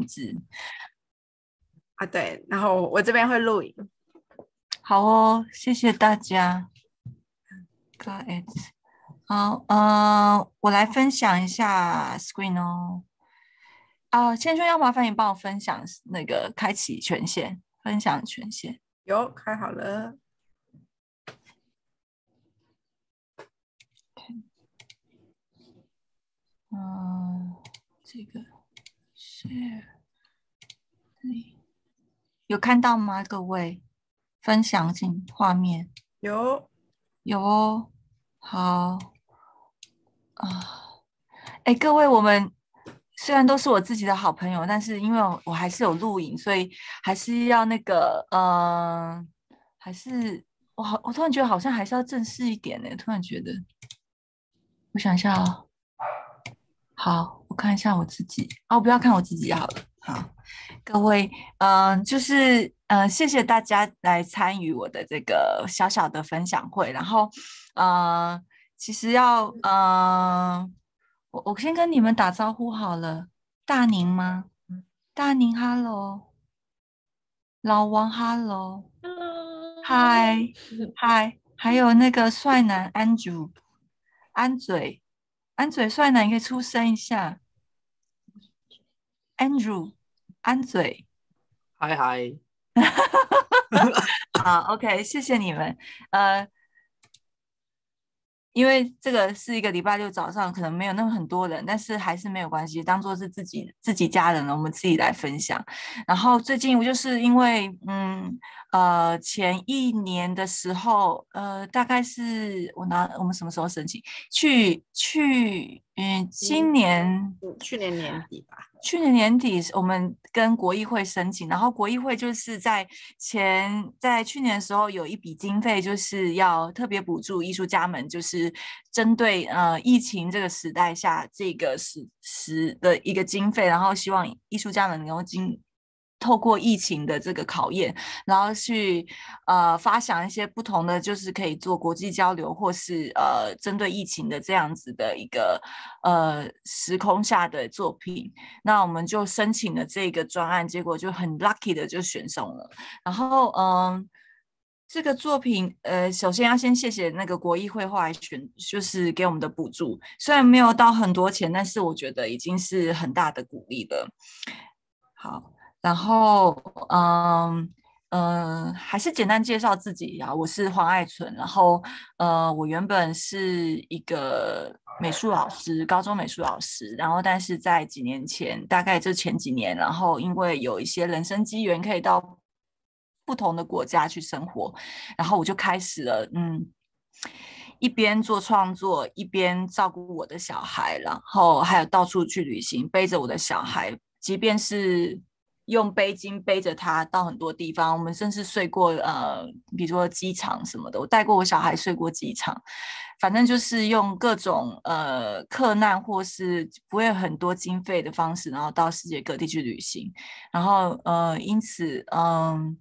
制啊。对，然后我这边会录影。好哦，谢谢大家。Got it。好，嗯，我来分享一下 screen 哦。啊，千春要麻烦你帮我分享那个开启权限，分享权限。有，开好了。嗯，这个 share，有看到吗？各位，分享进画面。有，有哦。好。啊，哎，各位，我们虽然都是我自己的好朋友，但是因为我还是有录影，所以还是要那个，嗯，还是我好，我突然觉得好像还是要正式一点呢。突然觉得，我想一下哦。好，我看一下我自己哦，不要看我自己好了。好，各位，嗯，就是嗯，谢谢大家来参与我的这个小小的分享会。然后，嗯，其实要，嗯，我我先跟你们打招呼好了。大宁吗？大宁，Hello。老王，Hello，Hello，嗨，嗨，还有那个帅男安祖，安嘴。安嘴帅男，你可以出声一下。Andrew，安嘴，嗨嗨，好，OK，谢谢你们。呃，因为这个是一个礼拜六早上，可能没有那么很多人，但是还是没有关系，当做是自己自己家人了，我们自己来分享。然后最近我就是因为，嗯。呃，前一年的时候，呃，大概是我拿我们什么时候申请？去去，嗯，今年，去年年底吧。去年年底，我们跟国议会申请，然后国议会就是在前在去年的时候有一笔经费，就是要特别补助艺术家们，就是针对呃疫情这个时代下这个时时的一个经费，然后希望艺术家们能够经。透过疫情的这个考验，然后去呃发想一些不同的，就是可以做国际交流，或是呃针对疫情的这样子的一个呃时空下的作品。那我们就申请了这个专案，结果就很 lucky 的就选上了。然后嗯，这个作品呃，首先要先谢谢那个国艺绘画选，就是给我们的补助，虽然没有到很多钱，但是我觉得已经是很大的鼓励了。好。然后，嗯嗯，还是简单介绍自己呀。我是黄爱纯，然后，呃，我原本是一个美术老师，高中美术老师。然后，但是在几年前，大概就前几年，然后因为有一些人生机缘，可以到不同的国家去生活，然后我就开始了，嗯，一边做创作，一边照顾我的小孩，然后还有到处去旅行，背着我的小孩，即便是。用背巾背着他到很多地方，我们甚至睡过呃，比如说机场什么的，我带过我小孩睡过机场，反正就是用各种呃客难或是不会很多经费的方式，然后到世界各地去旅行，然后呃，因此嗯。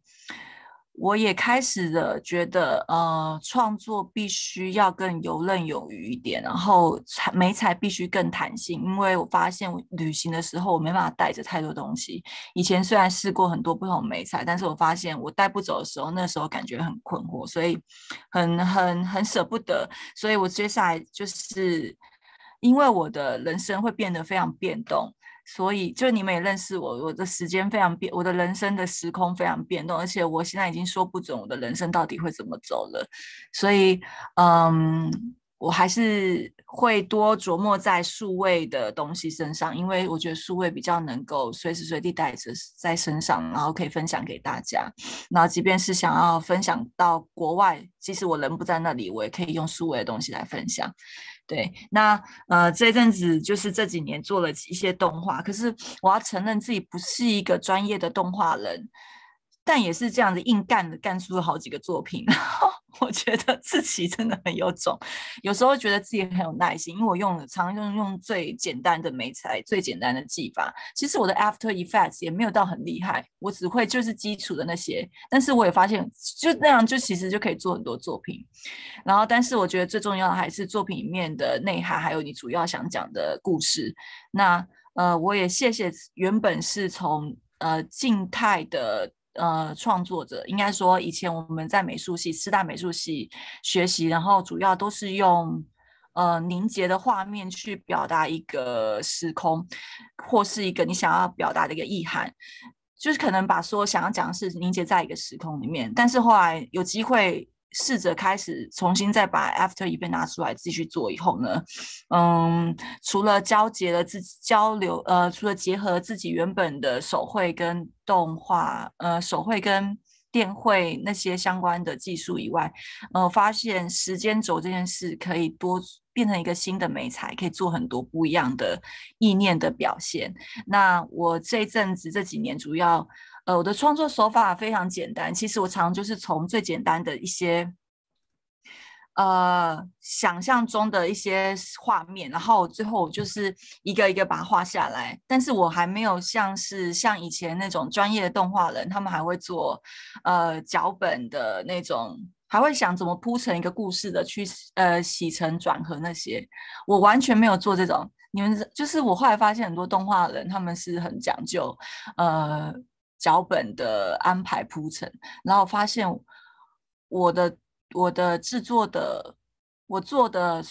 我也开始了觉得，呃，创作必须要更游刃有余一点，然后才美彩必须更弹性，因为我发现我旅行的时候我没办法带着太多东西。以前虽然试过很多不同美彩，但是我发现我带不走的时候，那时候感觉很困惑，所以很很很舍不得。所以我接下来就是因为我的人生会变得非常变动。所以，就你们也认识我，我的时间非常变，我的人生的时空非常变动，而且我现在已经说不准我的人生到底会怎么走了。所以，嗯，我还是会多琢磨在数位的东西身上，因为我觉得数位比较能够随时随地带着在身上，然后可以分享给大家。然后，即便是想要分享到国外，即使我人不在那里，我也可以用数位的东西来分享。对，那呃这阵子就是这几年做了一些动画，可是我要承认自己不是一个专业的动画人。但也是这样子硬干的，干出了好几个作品。我觉得自己真的很有种，有时候觉得自己很有耐心，因为我用了常用用最简单的美材、最简单的技法。其实我的 After Effects 也没有到很厉害，我只会就是基础的那些。但是我也发现，就那样就其实就可以做很多作品。然后，但是我觉得最重要的还是作品里面的内涵，还有你主要想讲的故事。那呃，我也谢谢原本是从呃静态的呃创作者，应该说以前我们在美术系、师大美术系学习，然后主要都是用呃凝结的画面去表达一个时空，或是一个你想要表达的一个意涵，就是可能把说想要讲的事凝结在一个时空里面，但是后来有机会。试着开始重新再把 After Event 拿出来继续做以后呢，嗯，除了交结了自己交流，呃，除了结合自己原本的手绘跟动画，呃，手绘跟电绘那些相关的技术以外，呃，发现时间轴这件事可以多变成一个新的美材，可以做很多不一样的意念的表现。那我这阵子这几年主要。呃，我的创作手法非常简单。其实我常就是从最简单的一些，呃，想象中的一些画面，然后最后就是一个一个把它画下来。但是我还没有像是像以前那种专业的动画人，他们还会做呃脚本的那种，还会想怎么铺成一个故事的去呃起承转合那些。我完全没有做这种。你们就是我后来发现很多动画人他们是很讲究，呃。脚本的安排铺陈，然后发现我的我的制作的我做的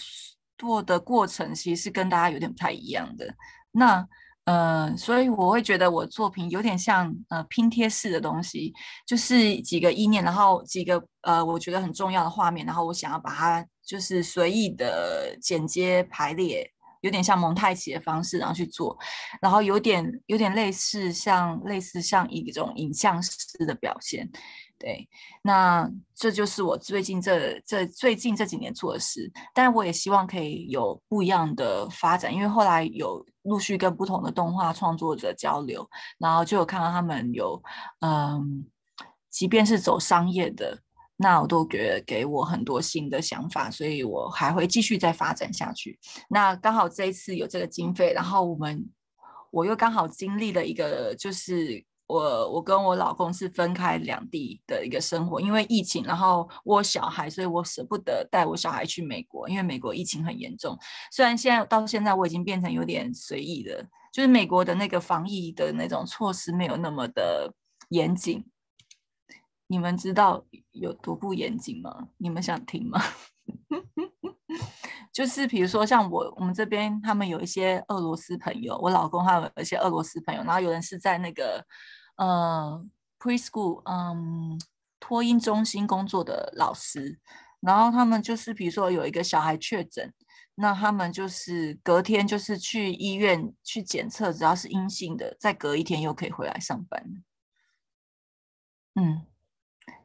做的过程，其实是跟大家有点不太一样的。那呃，所以我会觉得我作品有点像呃拼贴式的东西，就是几个意念，然后几个呃我觉得很重要的画面，然后我想要把它就是随意的剪接排列。有点像蒙太奇的方式，然后去做，然后有点有点类似像类似像一种影像式的表现，对，那这就是我最近这这最近这几年做的事，但我也希望可以有不一样的发展，因为后来有陆续跟不同的动画创作者交流，然后就有看到他们有嗯，即便是走商业的。那我都觉得给我很多新的想法，所以我还会继续再发展下去。那刚好这一次有这个经费，然后我们我又刚好经历了一个，就是我我跟我老公是分开两地的一个生活，因为疫情，然后我小孩，所以我舍不得带我小孩去美国，因为美国疫情很严重。虽然现在到现在我已经变成有点随意的，就是美国的那个防疫的那种措施没有那么的严谨。你们知道有多不严谨吗？你们想听吗？就是比如说像我，我们这边他们有一些俄罗斯朋友，我老公还有一些俄罗斯朋友，然后有人是在那个呃 preschool，嗯，托婴中心工作的老师，然后他们就是比如说有一个小孩确诊，那他们就是隔天就是去医院去检测，只要是阴性的，再隔一天又可以回来上班。嗯。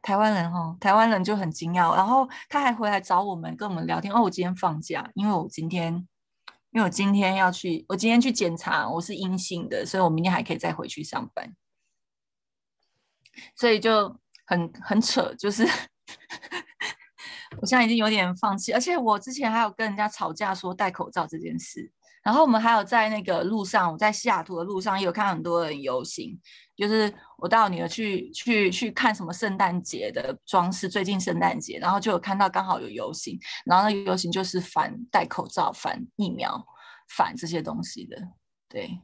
台湾人哈，台湾人就很惊讶，然后他还回来找我们，跟我们聊天。哦，我今天放假，因为我今天，因为我今天要去，我今天去检查，我是阴性的，所以我明天还可以再回去上班。所以就很很扯，就是 我现在已经有点放弃，而且我之前还有跟人家吵架说戴口罩这件事。然后我们还有在那个路上，我在西雅图的路上也有看很多人游行，就是我带我女儿去去去看什么圣诞节的装饰，最近圣诞节，然后就有看到刚好有游行，然后那个游行就是反戴口罩、反疫苗、反这些东西的，对。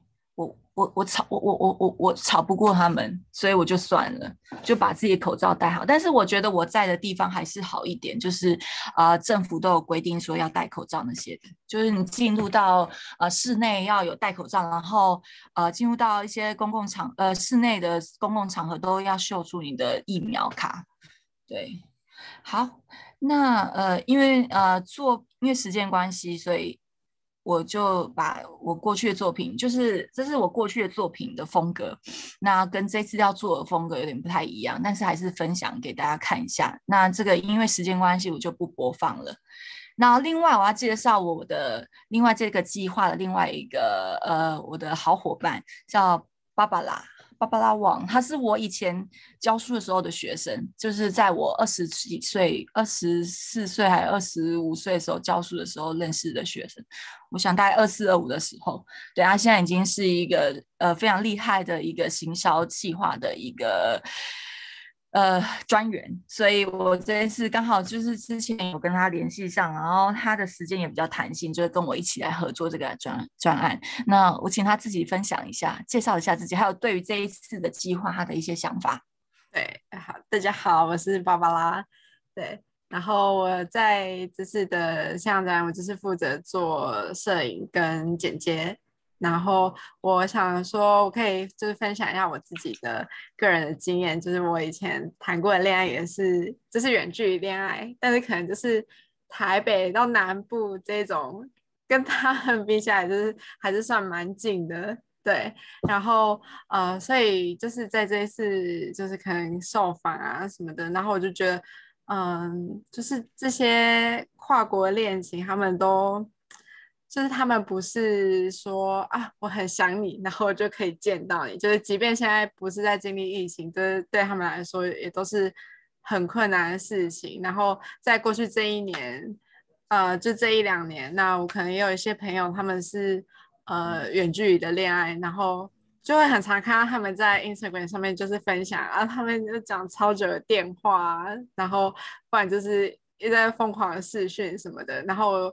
我我吵我我我我我吵不过他们，所以我就算了，就把自己的口罩戴好。但是我觉得我在的地方还是好一点，就是啊，政府都有规定说要戴口罩那些的，就是你进入到呃室内要有戴口罩，然后呃进入到一些公共场呃室内的公共场合都要秀出你的疫苗卡。对，好，那呃因为呃做因为时间关系，所以。我就把我过去的作品，就是这是我过去的作品的风格，那跟这次要做的风格有点不太一样，但是还是分享给大家看一下。那这个因为时间关系，我就不播放了。那另外我要介绍我的另外这个计划的另外一个呃我的好伙伴叫芭芭拉。芭芭拉王，他是我以前教书的时候的学生，就是在我二十几岁、二十四岁还二十五岁的时候教书的时候认识的学生。我想大概二四二五的时候，对他现在已经是一个呃非常厉害的一个行销计划的一个呃专员，所以我这一次刚好就是之前有跟他联系上，然后他的时间也比较弹性，就是跟我一起来合作这个专专案。那我请他自己分享一下，介绍一下自己，还有对于这一次的计划他的一些想法。对，好，大家好，我是芭芭拉。对，然后我在这次的像展，我就是负责做摄影跟剪接。然后我想说，我可以就是分享一下我自己的个人的经验，就是我以前谈过的恋爱也是，就是远距离恋爱，但是可能就是台北到南部这种，跟他们比起来，就是还是算蛮近的。对，然后呃，所以就是在这一次就是可能受访啊什么的，然后我就觉得，嗯，就是这些跨国恋情，他们都就是他们不是说啊我很想你，然后就可以见到你，就是即便现在不是在经历疫情，就是对他们来说也都是很困难的事情。然后在过去这一年，呃，就这一两年，那我可能也有一些朋友，他们是。呃，远距离的恋爱，然后就会很常看到他们在 Instagram 上面就是分享，然后他们就讲超久的电话，然后不然就是一直在疯狂的视讯什么的，然后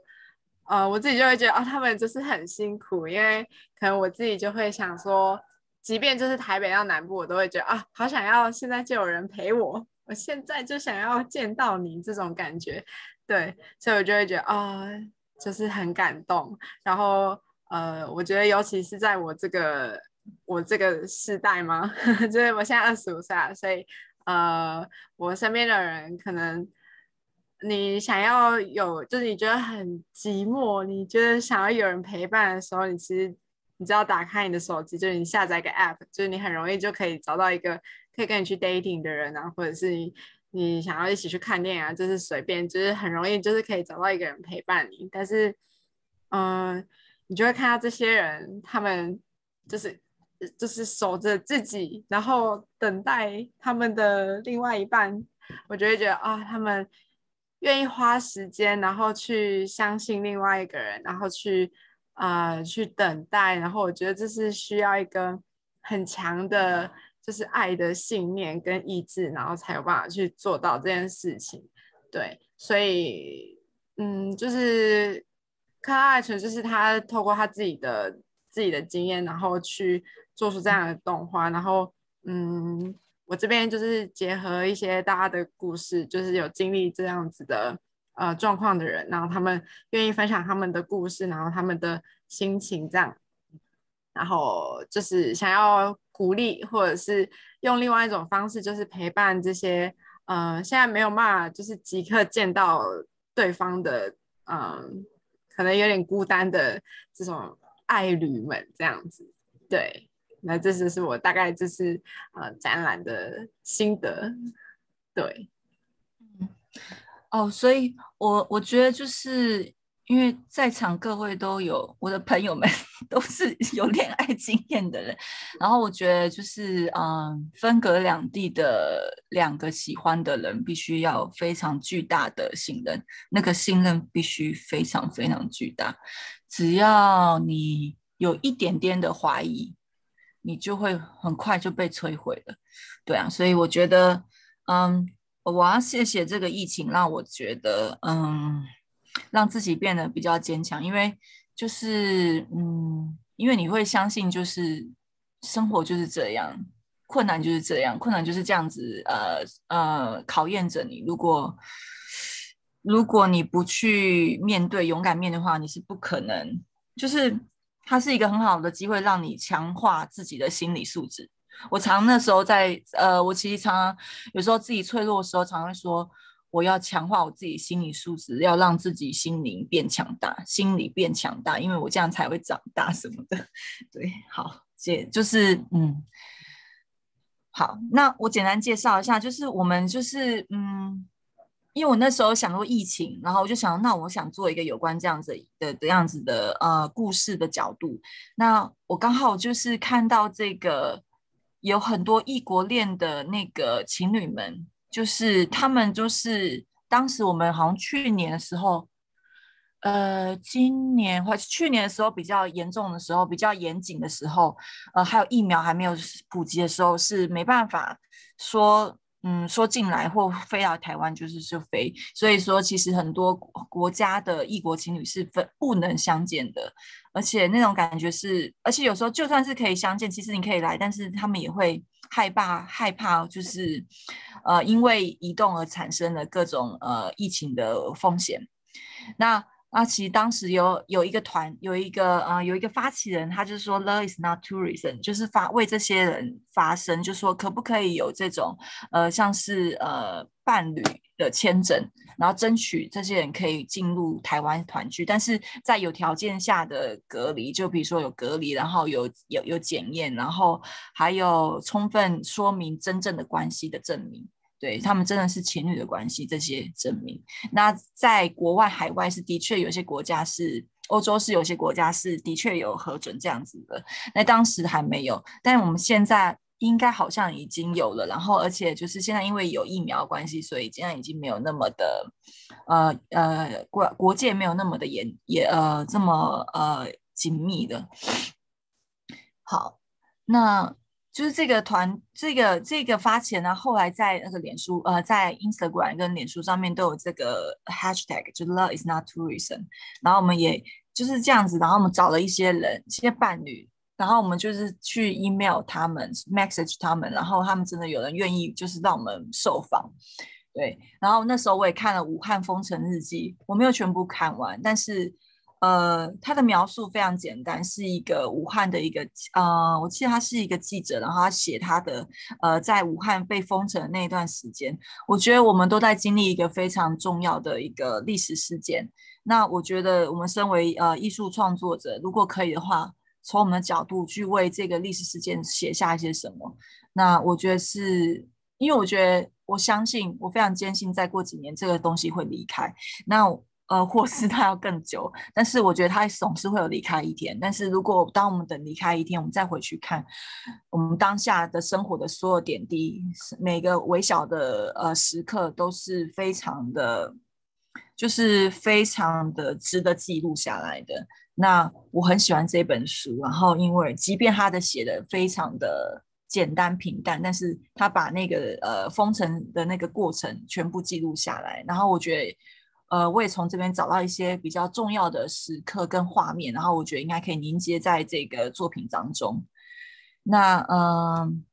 呃，我自己就会觉得啊，他们就是很辛苦，因为可能我自己就会想说，即便就是台北到南部，我都会觉得啊，好想要现在就有人陪我，我现在就想要见到你这种感觉，对，所以我就会觉得啊，就是很感动，然后。呃，我觉得尤其是在我这个我这个时代嘛，就是我现在二十五岁啊，所以呃，我身边的人可能你想要有，就是你觉得很寂寞，你觉得想要有人陪伴的时候，你其实你只要打开你的手机，就是你下载个 app，就是你很容易就可以找到一个可以跟你去 dating 的人啊，或者是你你想要一起去看电影啊，就是随便，就是很容易就是可以找到一个人陪伴你，但是嗯。你就会看到这些人，他们就是就是守着自己，然后等待他们的另外一半。我就会觉得啊，他们愿意花时间，然后去相信另外一个人，然后去啊去等待。然后我觉得这是需要一个很强的，就是爱的信念跟意志，然后才有办法去做到这件事情。对，所以嗯，就是。看爱纯就是他透过他自己的自己的经验，然后去做出这样的动画。然后，嗯，我这边就是结合一些大家的故事，就是有经历这样子的呃状况的人，然后他们愿意分享他们的故事，然后他们的心情这样，然后就是想要鼓励，或者是用另外一种方式，就是陪伴这些呃现在没有办法就是即刻见到对方的嗯。可能有点孤单的这种爱侣们这样子，对，那这就是我大概就是呃展览的心得，对，哦，所以我我觉得就是。因为在场各位都有我的朋友们 都是有恋爱经验的人，然后我觉得就是嗯，分隔两地的两个喜欢的人必须要非常巨大的信任，那个信任必须非常非常巨大。只要你有一点点的怀疑，你就会很快就被摧毁了。对啊，所以我觉得嗯，我要谢谢这个疫情，让我觉得嗯。让自己变得比较坚强，因为就是嗯，因为你会相信，就是生活就是这样，困难就是这样，困难就是这样子，呃呃，考验着你。如果如果你不去面对，勇敢面的话，你是不可能。就是它是一个很好的机会，让你强化自己的心理素质。我常那时候在呃，我其实常常有时候自己脆弱的时候，常会说。我要强化我自己心理素质，要让自己心灵变强大，心理变强大，因为我这样才会长大什么的。对，好，这就是嗯，好，那我简单介绍一下，就是我们就是嗯，因为我那时候想过疫情，然后我就想，那我想做一个有关这样子的这样子的呃故事的角度。那我刚好就是看到这个有很多异国恋的那个情侣们。就是他们，就是当时我们好像去年的时候，呃，今年或去年的时候比较严重的时候，比较严谨的时候，呃，还有疫苗还没有普及的时候，是没办法说嗯，说进来或飞到台湾就是就飞，所以说其实很多国家的异国情侣是分不能相见的，而且那种感觉是，而且有时候就算是可以相见，其实你可以来，但是他们也会害怕害怕，就是呃因为移动而产生的各种呃疫情的风险。那那其实当时有有一个团，有一个呃有一个发起人，他就是说，Love is not tourism，就是发为这些人发声，就说可不可以有这种呃像是呃伴侣的签证，然后争取这些人可以进入台湾团聚，但是在有条件下的隔离，就比如说有隔离，然后有有有检验，然后还有充分说明真正的关系的证明。对他们真的是情侣的关系，这些证明。那在国外海外是的确有些国家是欧洲是有些国家是的确有核准这样子的，那当时还没有，但我们现在应该好像已经有了。然后而且就是现在因为有疫苗关系，所以现在已经没有那么的呃呃国国界没有那么的严也呃这么呃紧密的。好，那。就是这个团，这个这个发起人呢，后来在那个脸书，呃，在 Instagram 跟脸书上面都有这个 hashtag，就 Love is not tourism。然后我们也就是这样子，然后我们找了一些人，一些伴侣，然后我们就是去 email 他们，message 他们，然后他们真的有人愿意就是让我们受访，对。然后那时候我也看了《武汉封城日记》，我没有全部看完，但是。呃，他的描述非常简单，是一个武汉的一个呃，我记得他是一个记者，然后他写他的呃，在武汉被封城的那一段时间，我觉得我们都在经历一个非常重要的一个历史事件。那我觉得我们身为呃艺术创作者，如果可以的话，从我们的角度去为这个历史事件写下一些什么，那我觉得是因为我觉得我相信，我非常坚信，再过几年这个东西会离开。那呃，或是他要更久，但是我觉得他总是会有离开一天。但是如果当我们等离开一天，我们再回去看我们当下的生活的所有点滴，每个微小的呃时刻都是非常的，就是非常的值得记录下来的。那我很喜欢这本书，然后因为即便他的写的非常的简单平淡，但是他把那个呃封城的那个过程全部记录下来，然后我觉得。呃，我也从这边找到一些比较重要的时刻跟画面，然后我觉得应该可以凝结在这个作品当中。那嗯，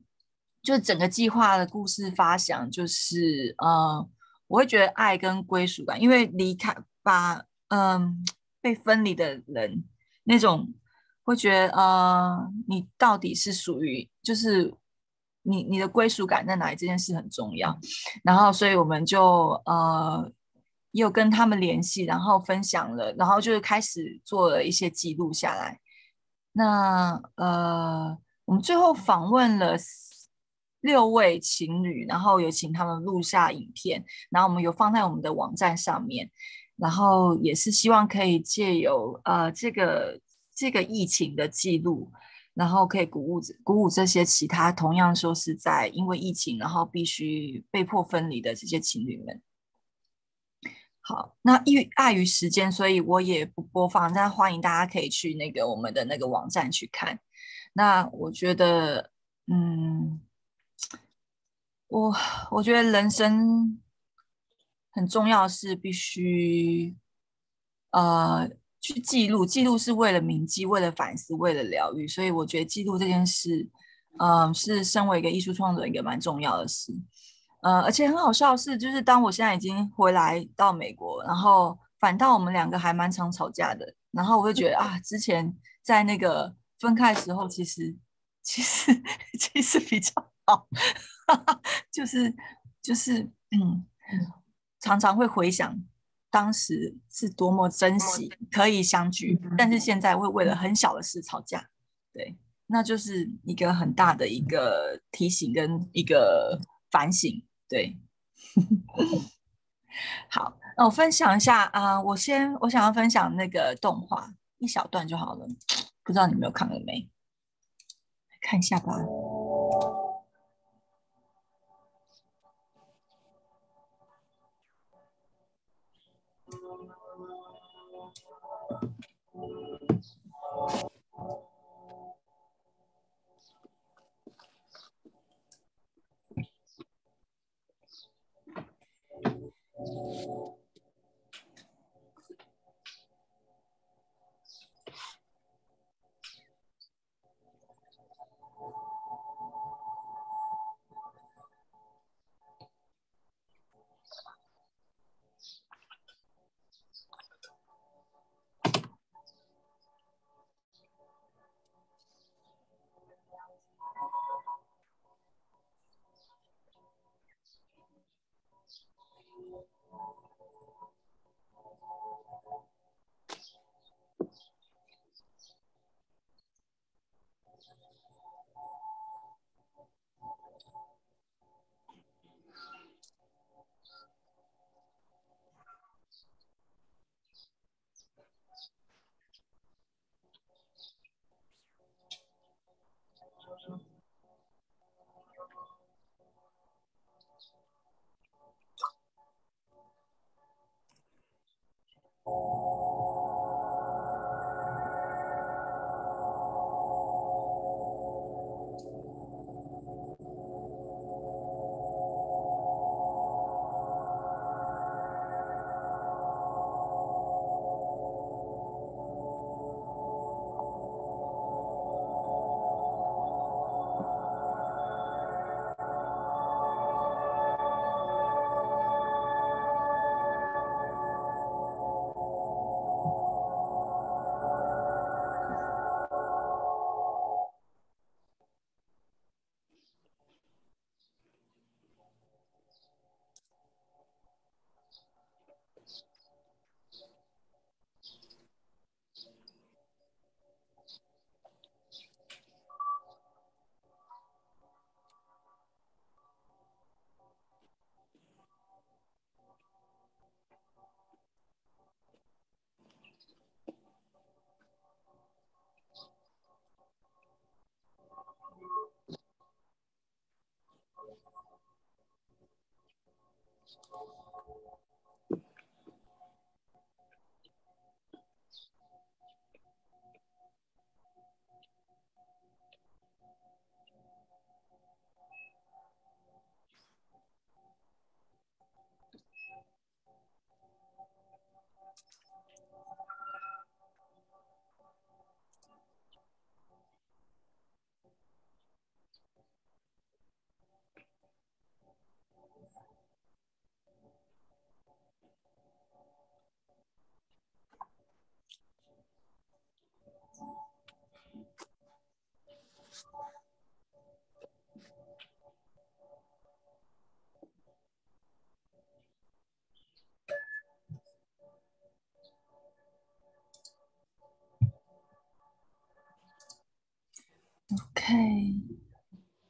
就整个计划的故事发想，就是呃，我会觉得爱跟归属感，因为离开把嗯被分离的人那种，会觉得呃，你到底是属于，就是你你的归属感在哪里这件事很重要。然后，所以我们就呃。也有跟他们联系，然后分享了，然后就是开始做了一些记录下来。那呃，我们最后访问了六位情侣，然后有请他们录下影片，然后我们有放在我们的网站上面，然后也是希望可以借由呃这个这个疫情的记录，然后可以鼓舞鼓舞这些其他同样说是在因为疫情然后必须被迫分离的这些情侣们。好，那因为碍于时间，所以我也不播放。但欢迎大家可以去那个我们的那个网站去看。那我觉得，嗯，我我觉得人生很重要是必须，呃，去记录。记录是为了铭记，为了反思，为了疗愈。所以我觉得记录这件事，嗯，是身为一个艺术创作者一个蛮重要的事。呃，而且很好笑的是，就是当我现在已经回来到美国，然后反倒我们两个还蛮常吵架的，然后我会觉得啊，之前在那个分开的时候，其实其实其实比较好，就是就是嗯，常常会回想当时是多么珍惜可以相聚，但是现在会为了很小的事吵架，对，那就是一个很大的一个提醒跟一个反省。对，好，那我分享一下啊，我先我想要分享那个动画一小段就好了，不知道你们有看了没？看一下吧。Oh.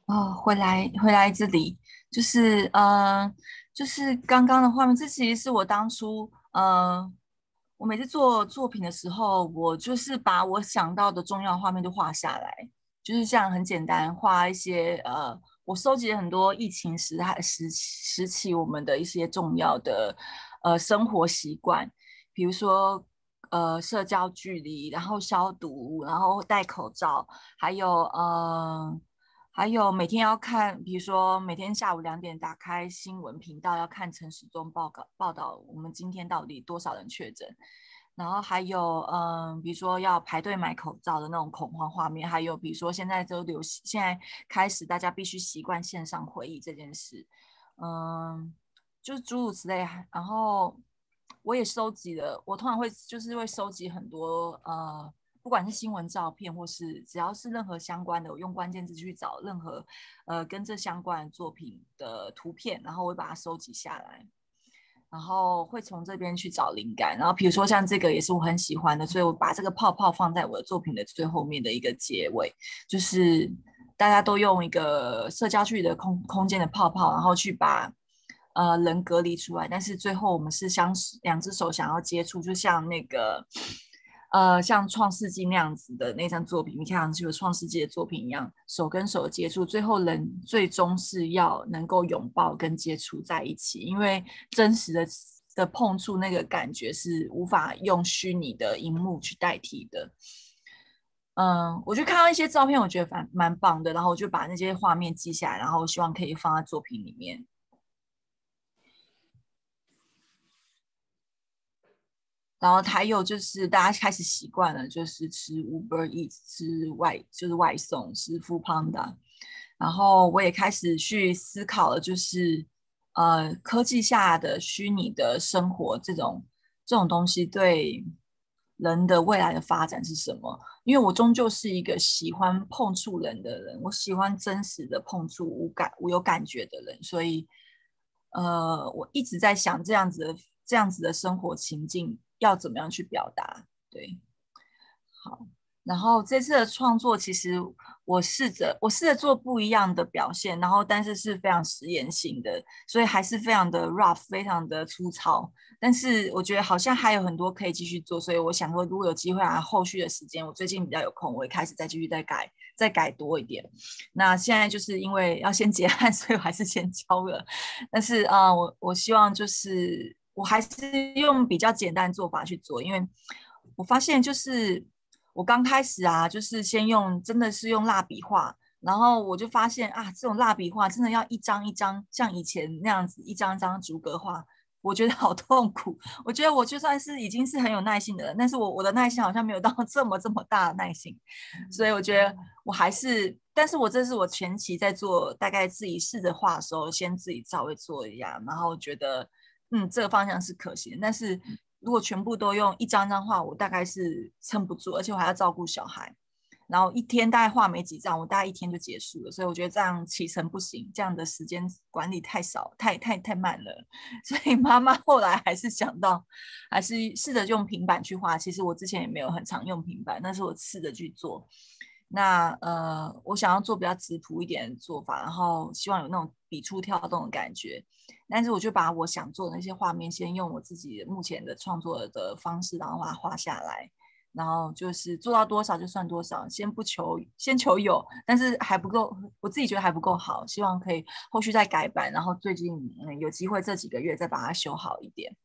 哦，回来回来这里，就是呃，就是刚刚的画面，这其实是我当初呃，我每次做作品的时候，我就是把我想到的重要画面都画下来，就是这样很简单，画一些呃，我收集了很多疫情时还时时期我们的一些重要的呃生活习惯，比如说。呃，社交距离，然后消毒，然后戴口罩，还有呃，还有每天要看，比如说每天下午两点打开新闻频道，要看陈时中报告报道，我们今天到底多少人确诊，然后还有嗯，比如说要排队买口罩的那种恐慌画面，还有比如说现在都流行，现在开始大家必须习惯线上会议这件事，嗯，就是诸如此类，然后。我也收集了，我通常会就是会收集很多呃，不管是新闻照片，或是只要是任何相关的，我用关键字去找任何呃跟这相关的作品的图片，然后我会把它收集下来，然后会从这边去找灵感。然后比如说像这个也是我很喜欢的，所以我把这个泡泡放在我的作品的最后面的一个结尾，就是大家都用一个社交距离的空空间的泡泡，然后去把。呃，人隔离出来，但是最后我们是相两只手想要接触，就像那个呃，像《创世纪》那样子的那张作品，你看就是《创世纪》的作品一样，手跟手接触，最后人最终是要能够拥抱跟接触在一起，因为真实的的碰触那个感觉是无法用虚拟的荧幕去代替的。嗯，我就看到一些照片，我觉得蛮蛮棒的，然后我就把那些画面记下来，然后希望可以放在作品里面。然后还有就是大家开始习惯了，就是吃 Uber Eat，吃外就是外送，吃 Food Panda。然后我也开始去思考了，就是呃科技下的虚拟的生活这种这种东西对人的未来的发展是什么？因为我终究是一个喜欢碰触人的人，我喜欢真实的碰触无感、我有感觉的人，所以呃我一直在想这样子的这样子的生活情境。要怎么样去表达？对，好。然后这次的创作，其实我试着我试着做不一样的表现，然后但是是非常实验性的，所以还是非常的 rough，非常的粗糙。但是我觉得好像还有很多可以继续做，所以我想说，如果有机会啊，后续的时间，我最近比较有空，我会开始再继续再改，再改多一点。那现在就是因为要先结案，所以我还是先交了。但是啊，我我希望就是。我还是用比较简单做法去做，因为我发现就是我刚开始啊，就是先用真的是用蜡笔画，然后我就发现啊，这种蜡笔画真的要一张一张像以前那样子一张张逐格画。我觉得好痛苦。我觉得我就算是已经是很有耐心的人，但是我我的耐心好像没有到 这么这么大的耐心，所以我觉得我还是，但是我这是我前期在做，大概自己试着画的时候，先自己稍微做一下，然后觉得嗯这个方向是可行。但是如果全部都用一张张画，我大概是撑不住，而且我还要照顾小孩。然后一天大概画没几张，我大概一天就结束了，所以我觉得这样启程不行，这样的时间管理太少，太太太慢了。所以妈妈后来还是想到，还是试着用平板去画。其实我之前也没有很常用平板，但是我试着去做。那呃，我想要做比较直朴一点的做法，然后希望有那种笔触跳动的感觉。但是我就把我想做的那些画面，先用我自己目前的创作的方式，然后把它画下来。然后就是做到多少就算多少，先不求，先求有，但是还不够，我自己觉得还不够好，希望可以后续再改版，然后最近有机会这几个月再把它修好一点，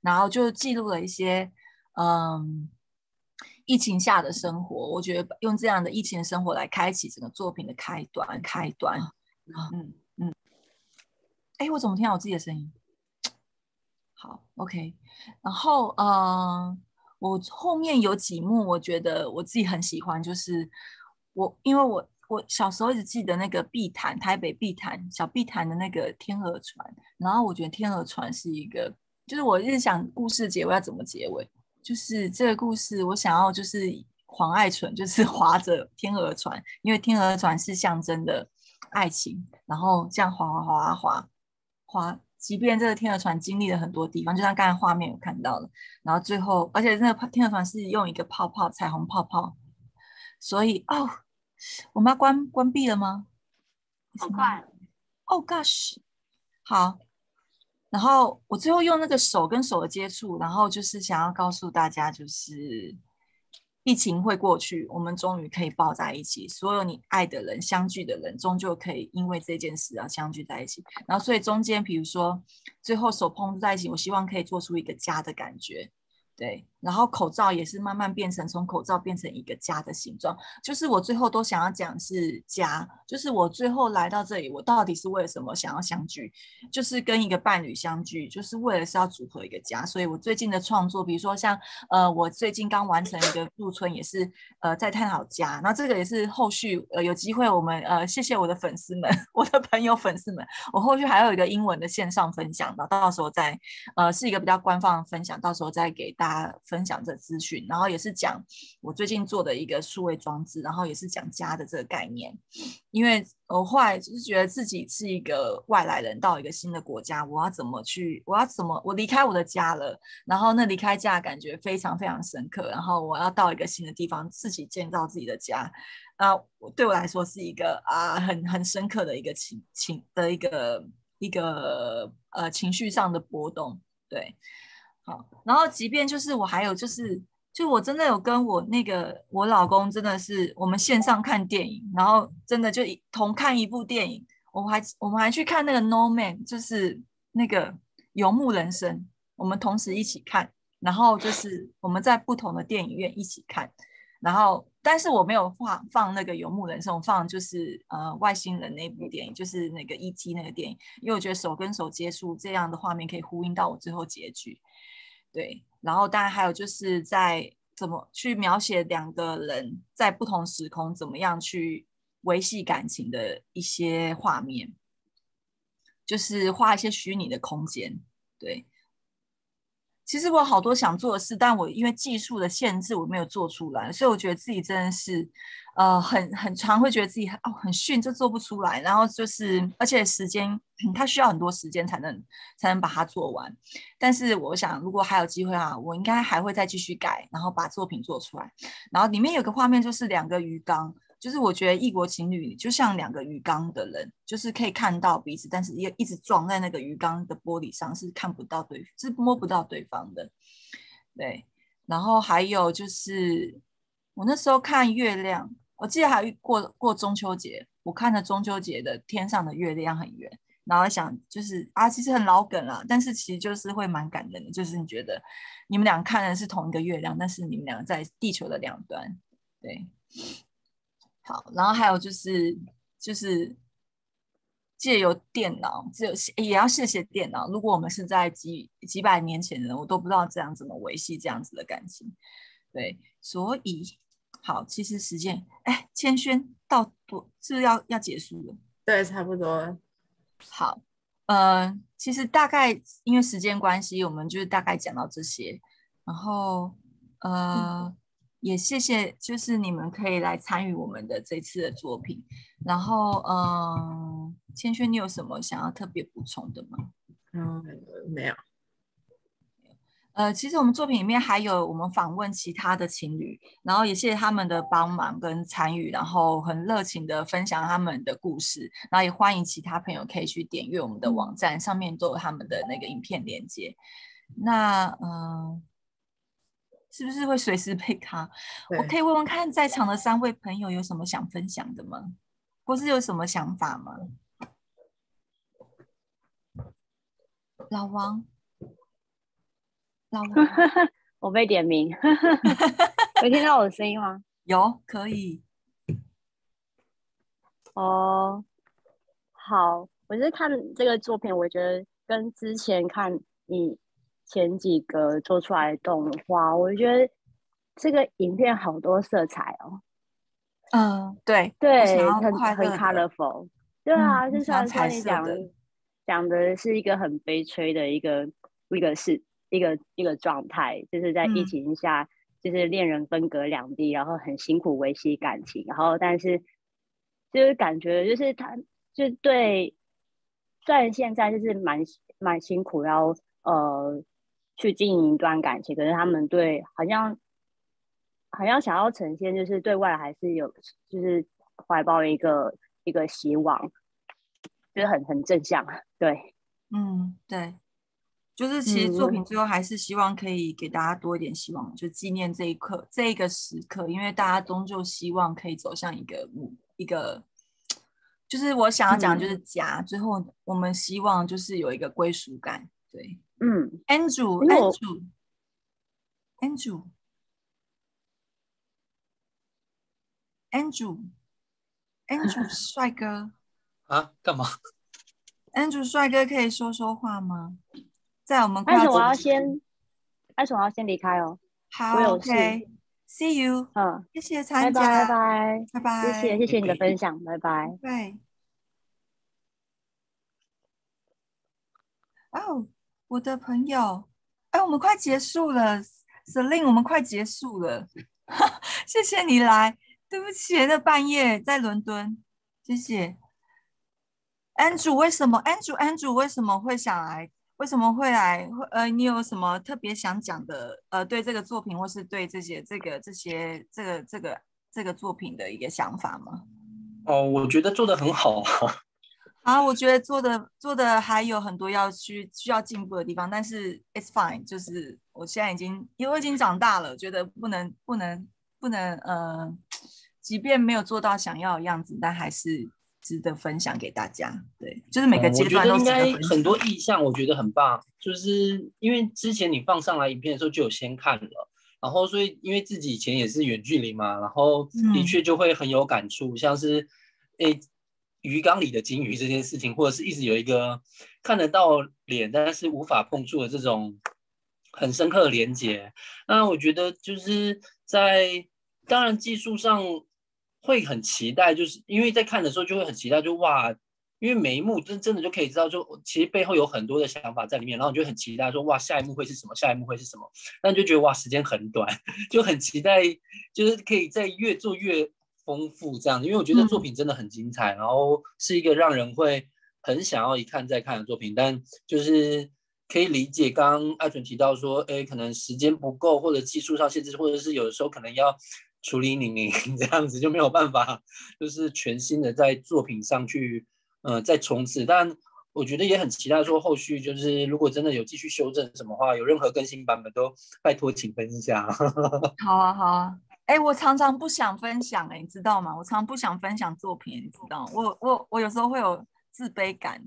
然后就记录了一些，嗯，疫情下的生活，我觉得用这样的疫情的生活来开启整个作品的开端，开端，嗯嗯，哎，我怎么听到我自己的声音？好，OK，然后嗯。我后面有几幕，我觉得我自己很喜欢，就是我因为我我小时候一直记得那个碧潭，台北碧潭小碧潭的那个天鹅船，然后我觉得天鹅船是一个，就是我一直想故事结尾要怎么结尾，就是这个故事我想要就是黄爱纯就是 划着天鹅船，因为天鹅船是象征的爱情，然后这样划划划划划。即便这个天鹅船经历了很多地方，就像刚才画面有看到的，然后最后，而且那个天鹅船是用一个泡泡，彩虹泡泡，所以哦，我们要关关闭了吗？好快！Oh gosh，好。然后我最后用那个手跟手的接触，然后就是想要告诉大家，就是。疫情会过去，我们终于可以抱在一起。所有你爱的人、相聚的人，终究可以因为这件事而相聚在一起。然后，所以中间，比如说最后手碰在一起，我希望可以做出一个家的感觉。对，然后口罩也是慢慢变成从口罩变成一个家的形状，就是我最后都想要讲是家，就是我最后来到这里，我到底是为了什么想要相聚？就是跟一个伴侣相聚，就是为了是要组合一个家。所以我最近的创作，比如说像呃，我最近刚完成一个入村，也是呃在探讨家。那这个也是后续呃有机会我们呃谢谢我的粉丝们，我的朋友粉丝们，我后续还有一个英文的线上分享的，到时候再呃是一个比较官方的分享，到时候再给大。家分享这资讯，然后也是讲我最近做的一个数位装置，然后也是讲家的这个概念。因为我后来就是觉得自己是一个外来人，到一个新的国家，我要怎么去？我要怎么？我离开我的家了，然后那离开家感觉非常非常深刻。然后我要到一个新的地方，自己建造自己的家，那对我来说是一个啊很很深刻的一个情情的一个一个呃情绪上的波动，对。好，然后即便就是我还有就是，就我真的有跟我那个我老公真的是我们线上看电影，然后真的就同看一部电影，我们还我们还去看那个《No Man》，就是那个游牧人生，我们同时一起看，然后就是我们在不同的电影院一起看，然后但是我没有放放那个游牧人生，我放就是呃外星人那部电影，就是那个 E.T. 那个电影，因为我觉得手跟手接触这样的画面可以呼应到我最后结局。对，然后当然还有就是在怎么去描写两个人在不同时空怎么样去维系感情的一些画面，就是画一些虚拟的空间，对。其实我好多想做的事，但我因为技术的限制，我没有做出来，所以我觉得自己真的是，呃，很很常会觉得自己很哦很逊，就做不出来。然后就是，而且时间，它需要很多时间才能才能把它做完。但是我想，如果还有机会啊，我应该还会再继续改，然后把作品做出来。然后里面有个画面，就是两个鱼缸。就是我觉得异国情侣就像两个鱼缸的人，就是可以看到彼此，但是也一直撞在那个鱼缸的玻璃上，是看不到对，是摸不到对方的。对，然后还有就是我那时候看月亮，我记得还过过中秋节，我看着中秋节的天上的月亮很圆，然后想就是啊，其实很老梗了，但是其实就是会蛮感人的，就是你觉得你们俩看的是同一个月亮，但是你们俩在地球的两端，对。好，然后还有就是就是借由电脑，只有也要谢谢电脑。如果我们是在几几百年前的人，我都不知道这样怎么维系这样子的感情。对，所以好，其实时间哎，千轩到多是不是要要结束了？对，差不多。好，呃，其实大概因为时间关系，我们就是大概讲到这些，然后呃。也谢谢，就是你们可以来参与我们的这次的作品。然后，嗯，千轩，你有什么想要特别补充的吗？嗯，没有。呃，其实我们作品里面还有我们访问其他的情侣，然后也谢谢他们的帮忙跟参与，然后很热情的分享他们的故事。然后也欢迎其他朋友可以去点阅我们的网站，上面都有他们的那个影片连接。那，嗯。是不是会随时被卡？我可以问问看，在场的三位朋友有什么想分享的吗？或是有什么想法吗？老王，老王，我被点名，有听到我的声音吗？有，可以。哦，好，我是看这个作品，我觉得跟之前看你。前几个做出来的动画，我觉得这个影片好多色彩哦。嗯，对对，很很 colorful。对啊，就像像你讲讲的是一个很悲催的一个一个是一个一个状态，就是在疫情下，就是恋人分隔两地，然后很辛苦维系感情，然后但是就是感觉就是他就对，虽然现在就是蛮蛮辛苦，然后呃。去经营一段感情，可是他们对好像好像想要呈现，就是对外还是有，就是怀抱一个一个希望，就是很很正向，对，嗯，对，就是其实作品最后还是希望可以给大家多一点希望，就纪念这一刻这一个时刻，因为大家终究希望可以走向一个一个，就是我想要讲就是家，最后我们希望就是有一个归属感，对。嗯，Andrew，Andrew，Andrew，Andrew，帅哥啊，干嘛？Andrew，帅哥可以说说话吗？在我们，但是我要先，但是我要先离开哦。好，OK，See you。嗯，谢谢参加，拜拜，拜拜，谢谢，谢谢你的分享，拜拜。对。哦。我的朋友，哎，我们快结束了，Selin，我们快结束了，谢谢你来，对不起，那半夜在伦敦，谢谢。Andrew，为什么？Andrew，Andrew，为什么会想来？为什么会来？呃，你有什么特别想讲的？呃，对这个作品，或是对这些、这个、这些、这个、这个、这个作品的一个想法吗？哦，我觉得做的很好啊。啊，我觉得做的做的还有很多要去需要进步的地方，但是 it's fine，就是我现在已经因为我已经长大了，觉得不能不能不能呃，即便没有做到想要的样子，但还是值得分享给大家。对，就是每个阶段都应该很多意向，我觉得很棒。就是因为之前你放上来影片的时候就有先看了，然后所以因为自己以前也是远距离嘛，然后的确就会很有感触，像是诶。鱼缸里的金鱼这件事情，或者是一直有一个看得到脸，但是无法碰触的这种很深刻的连接。那我觉得就是在当然技术上会很期待，就是因为在看的时候就会很期待，就哇，因为每一幕真真的就可以知道，就其实背后有很多的想法在里面，然后你就很期待说哇，下一幕会是什么？下一幕会是什么？那你就觉得哇，时间很短，就很期待，就是可以在越做越。丰富这样，因为我觉得作品真的很精彩，然后是一个让人会很想要一看再看的作品。但就是可以理解，刚刚艾纯提到说，哎，可能时间不够，或者技术上限制，或者是有的时候可能要处理你你这样子就没有办法，就是全新的在作品上去，呃，再冲刺。但我觉得也很期待说后续就是如果真的有继续修正什么话，有任何更新版本都拜托请分享。好啊，好啊。哎，我常常不想分享，哎，你知道吗？我常常不想分享作品，你知道，我我我有时候会有自卑感，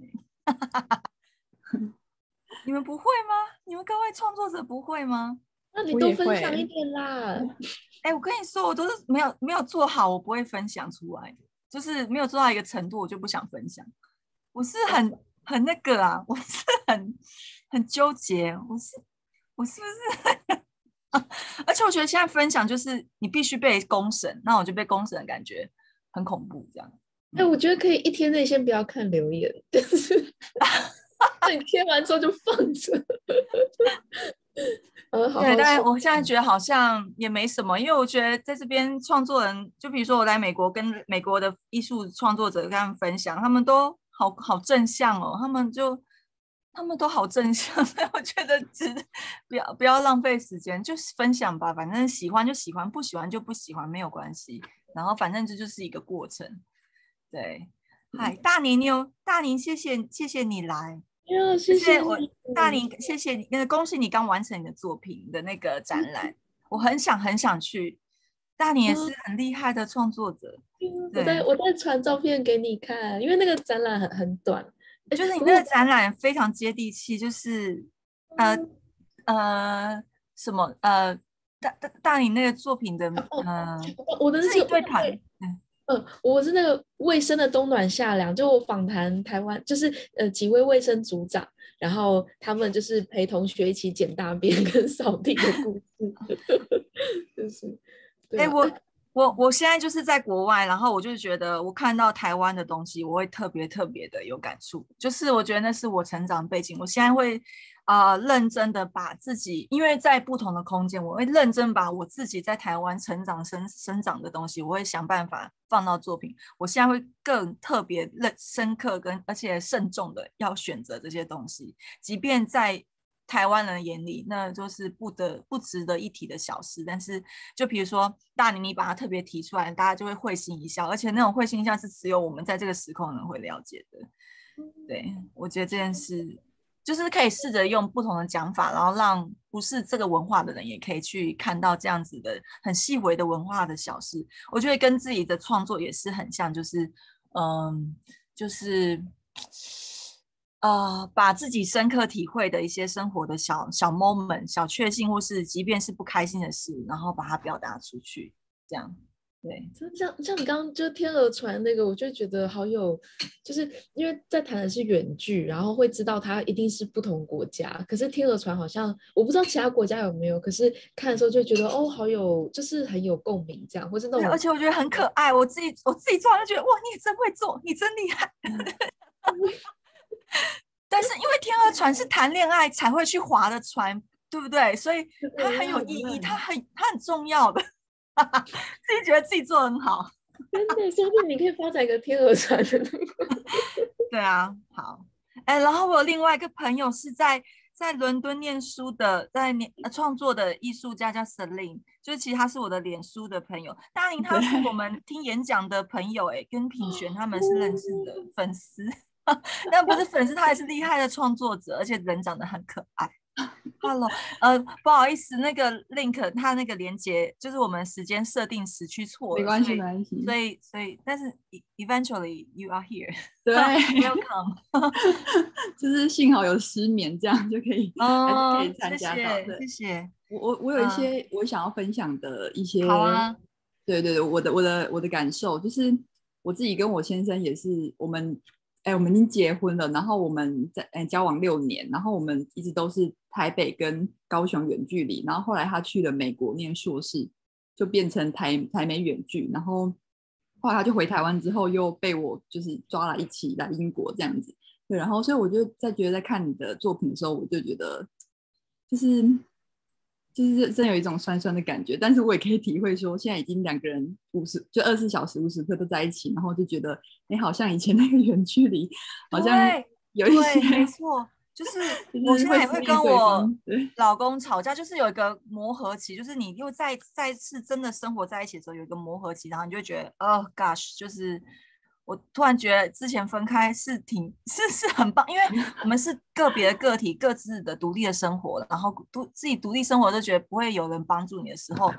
哎，你们不会吗？你们各位创作者不会吗？那你多分享一点啦。哎，我跟你说，我都是没有没有做好，我不会分享出来，就是没有做到一个程度，我就不想分享。我是很很那个啊，我是很很纠结，我是我是不是？而且我觉得现在分享就是你必须被公审，那我就被公审的感觉很恐怖，这样。哎，我觉得可以一天内先不要看留言，但是 你贴完之后就放着。对，但是我现在觉得好像也没什么，因为我觉得在这边创作人，就比如说我来美国跟美国的艺术创作者跟他们分享，他们都好好正向哦，他们就他们都好正向，我觉得只不要不要浪费时间，就是分享吧，反正喜欢就喜欢，不喜欢就不喜欢，没有关系。然后反正这就是一个过程。对，嗨，大宁妞，大宁，谢谢谢谢你来。谢谢我大林，谢谢你，那个恭喜你刚完成你的作品的那个展览，我很想很想去。大林也是很厉害的创作者，我在我在传照片给你看，因为那个展览很很短，就是你 那个展览非常接地气，就是呃呃什么呃大大大林那个作品的呃，我的是一对团。嗯，我是那个卫生的冬暖夏凉，就我访谈台湾，就是呃几位卫生组长，然后他们就是陪同学一起捡大便跟 扫地的故事，就是，哎，我我我现在就是在国外，然后我就觉得我看到台湾的东西，我会特别特别的有感触，就是我觉得那是我成长背景，我现在会。啊，认真的把自己，因为在不同的空间，我会认真把我自己在台湾成长生生长的东西，我会想办法放到作品。我现在会更特别认深刻跟而且慎重的要选择这些东西，即便在台湾人眼里，那就是不得不值得一提的小事。但是，就比如说大宁，你把它特别提出来，大家就会会心一笑，而且那种会心一笑是只有我们在这个时空人会了解的。对我觉得这件事。就是可以试着用不同的讲法，然后让不是这个文化的人也可以去看到这样子的很细微的文化的小事。我觉得跟自己的创作也是很像，就是嗯，就是呃，把自己深刻体会的一些生活的小小 moment、小确幸，或是即便是不开心的事，然后把它表达出去，这样。对，像像你刚刚就天鹅船那个，我就觉得好有，就是因为在谈的是远距，然后会知道它一定是不同国家。可是天鹅船好像我不知道其他国家有没有，可是看的时候就觉得哦，好有，就是很有共鸣这样，或是那种，而且我觉得很可爱。我自己我自己做完就觉得哇，你也真会做，你真厉害。但是因为天鹅船是谈恋爱才会去划的船，对不对？所以它很有意义，它很它很重要的。自己觉得自己做很好，真的，说不定你可以发展一个天鹅船的。对啊，好，哎，然后我有另外一个朋友是在在伦敦念书的，在念创作的艺术家叫 Celine，就是其实他是我的脸书的朋友。大林他是我们听演讲的朋友，哎，跟品璇他们是认识的粉丝，但不是粉丝，他还是厉害的创作者，而且人长得很可爱。Hello，呃，不好意思，那个 link 它那个连接就是我们时间设定时区错了，没关系，没关系。所以，所以，但是 eventually you are here，对，welcome，就是幸好有失眠，这样就可以可以参加到的。谢谢。我我我有一些我想要分享的一些，好啊。对对对，我的我的我的感受就是我自己跟我先生也是我们。哎，我们已经结婚了，然后我们在哎交往六年，然后我们一直都是台北跟高雄远距离，然后后来他去了美国念硕士，就变成台台美远距，然后后来他就回台湾之后又被我就是抓了一起来英国这样子，对，然后所以我就在觉得在看你的作品的时候，我就觉得就是。就是真有一种酸酸的感觉，但是我也可以体会说，现在已经两个人五十就二十四小时无时刻都在一起，然后就觉得，哎，好像以前那个远距离，好像有一些没错，就是 我现在也会跟我老公吵架，就是有一个磨合期，就是你又再再次真的生活在一起的时候，有一个磨合期，然后你就觉得，哦，gosh，就是。我突然觉得之前分开是挺是是很棒，因为我们是个别的个体，各自的独立的生活，然后独自己独立生活就觉得不会有人帮助你的时候，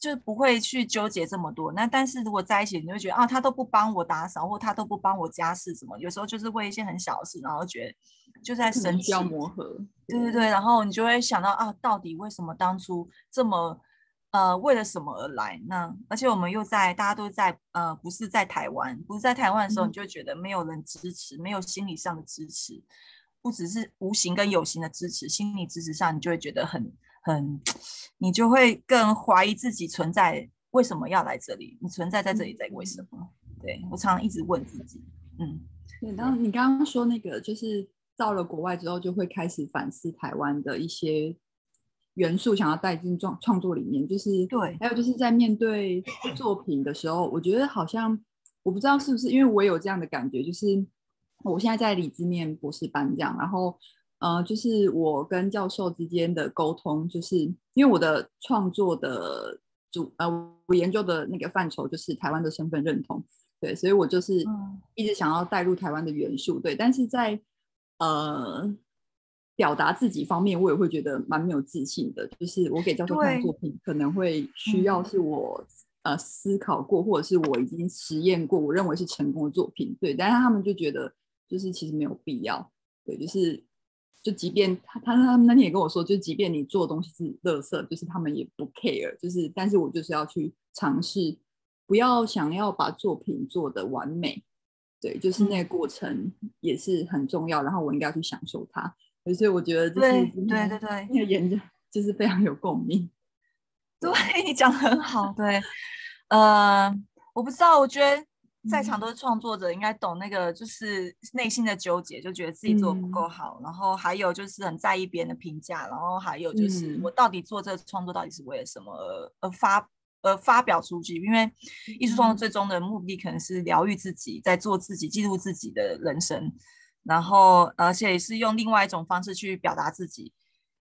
就不会去纠结这么多。那但是如果在一起，你会觉得啊，他都不帮我打扫，或他都不帮我家事什么，有时候就是为一些很小的事，然后觉得就在生气，要磨合。对对对，然后你就会想到啊，到底为什么当初这么呃为了什么而来？那而且我们又在大家都在呃不是在台湾，不是在台湾的时候，你就觉得没有人支持，没有心理上的支持，不只是无形跟有形的支持，心理支持上你就会觉得很。很，你就会更怀疑自己存在，为什么要来这里？你存在在这里，在为什么？对我常常一直问自己，嗯，对。然后你刚刚说那个，就是到了国外之后，就会开始反思台湾的一些元素，想要带进创创作里面。就是对，还有就是在面对 作品的时候，我觉得好像我不知道是不是因为我有这样的感觉，就是我现在在李兹念博士班这样，然后。呃，就是我跟教授之间的沟通，就是因为我的创作的主呃，我研究的那个范畴就是台湾的身份认同，对，所以我就是一直想要带入台湾的元素，对，但是在呃表达自己方面，我也会觉得蛮没有自信的，就是我给教授看作品，可能会需要是我呃思考过，或者是我已经实验过，我认为是成功的作品，对，但是他们就觉得就是其实没有必要，对，就是。就即便他他他们那天也跟我说，就即便你做的东西是垃圾，就是他们也不 care，就是但是我就是要去尝试，不要想要把作品做的完美，对，就是那个过程也是很重要，然后我应该要去享受它，所以我觉得对对对对，那个演讲就是非常有共鸣，对你讲的很好，对，呃，我不知道，我觉得。在场都是创作者，应该懂那个就是内心的纠结，就觉得自己做的不够好，然后还有就是很在意别人的评价，然后还有就是我到底做这个创作到底是为了什么而而发而发表出去？因为艺术创作最终的目的可能是疗愈自己，在做自己，记录自己的人生，然后而且也是用另外一种方式去表达自己。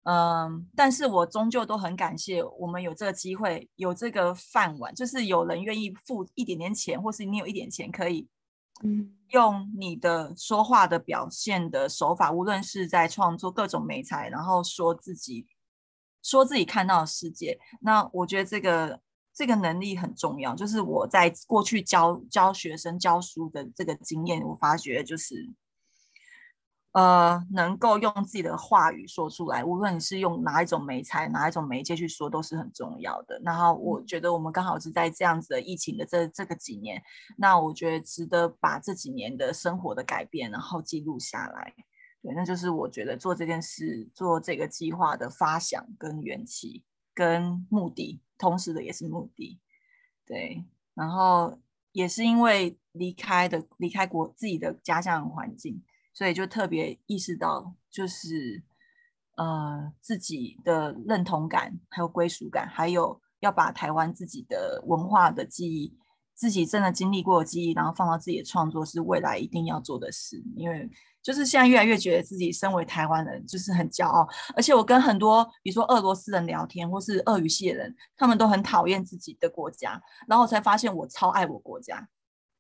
嗯，但是我终究都很感谢我们有这个机会，有这个饭碗，就是有人愿意付一点点钱，或是你有一点钱，可以，嗯，用你的说话的表现的手法，无论是在创作各种美材，然后说自己，说自己看到的世界。那我觉得这个这个能力很重要，就是我在过去教教学生教书的这个经验，我发觉就是。呃，能够用自己的话语说出来，无论你是用哪一种媒材、哪一种媒介去说，都是很重要的。然后我觉得我们刚好是在这样子的疫情的这这个几年，那我觉得值得把这几年的生活的改变，然后记录下来。对，那就是我觉得做这件事、做这个计划的发想跟缘起跟目的，同时的也是目的。对，然后也是因为离开的离开国自己的家乡环境。所以就特别意识到，就是呃自己的认同感，还有归属感，还有要把台湾自己的文化的记忆，自己真的经历过的记忆，然后放到自己的创作，是未来一定要做的事。因为就是现在越来越觉得自己身为台湾人，就是很骄傲。而且我跟很多比如说俄罗斯人聊天，或是俄语系的人，他们都很讨厌自己的国家，然后才发现我超爱我国家。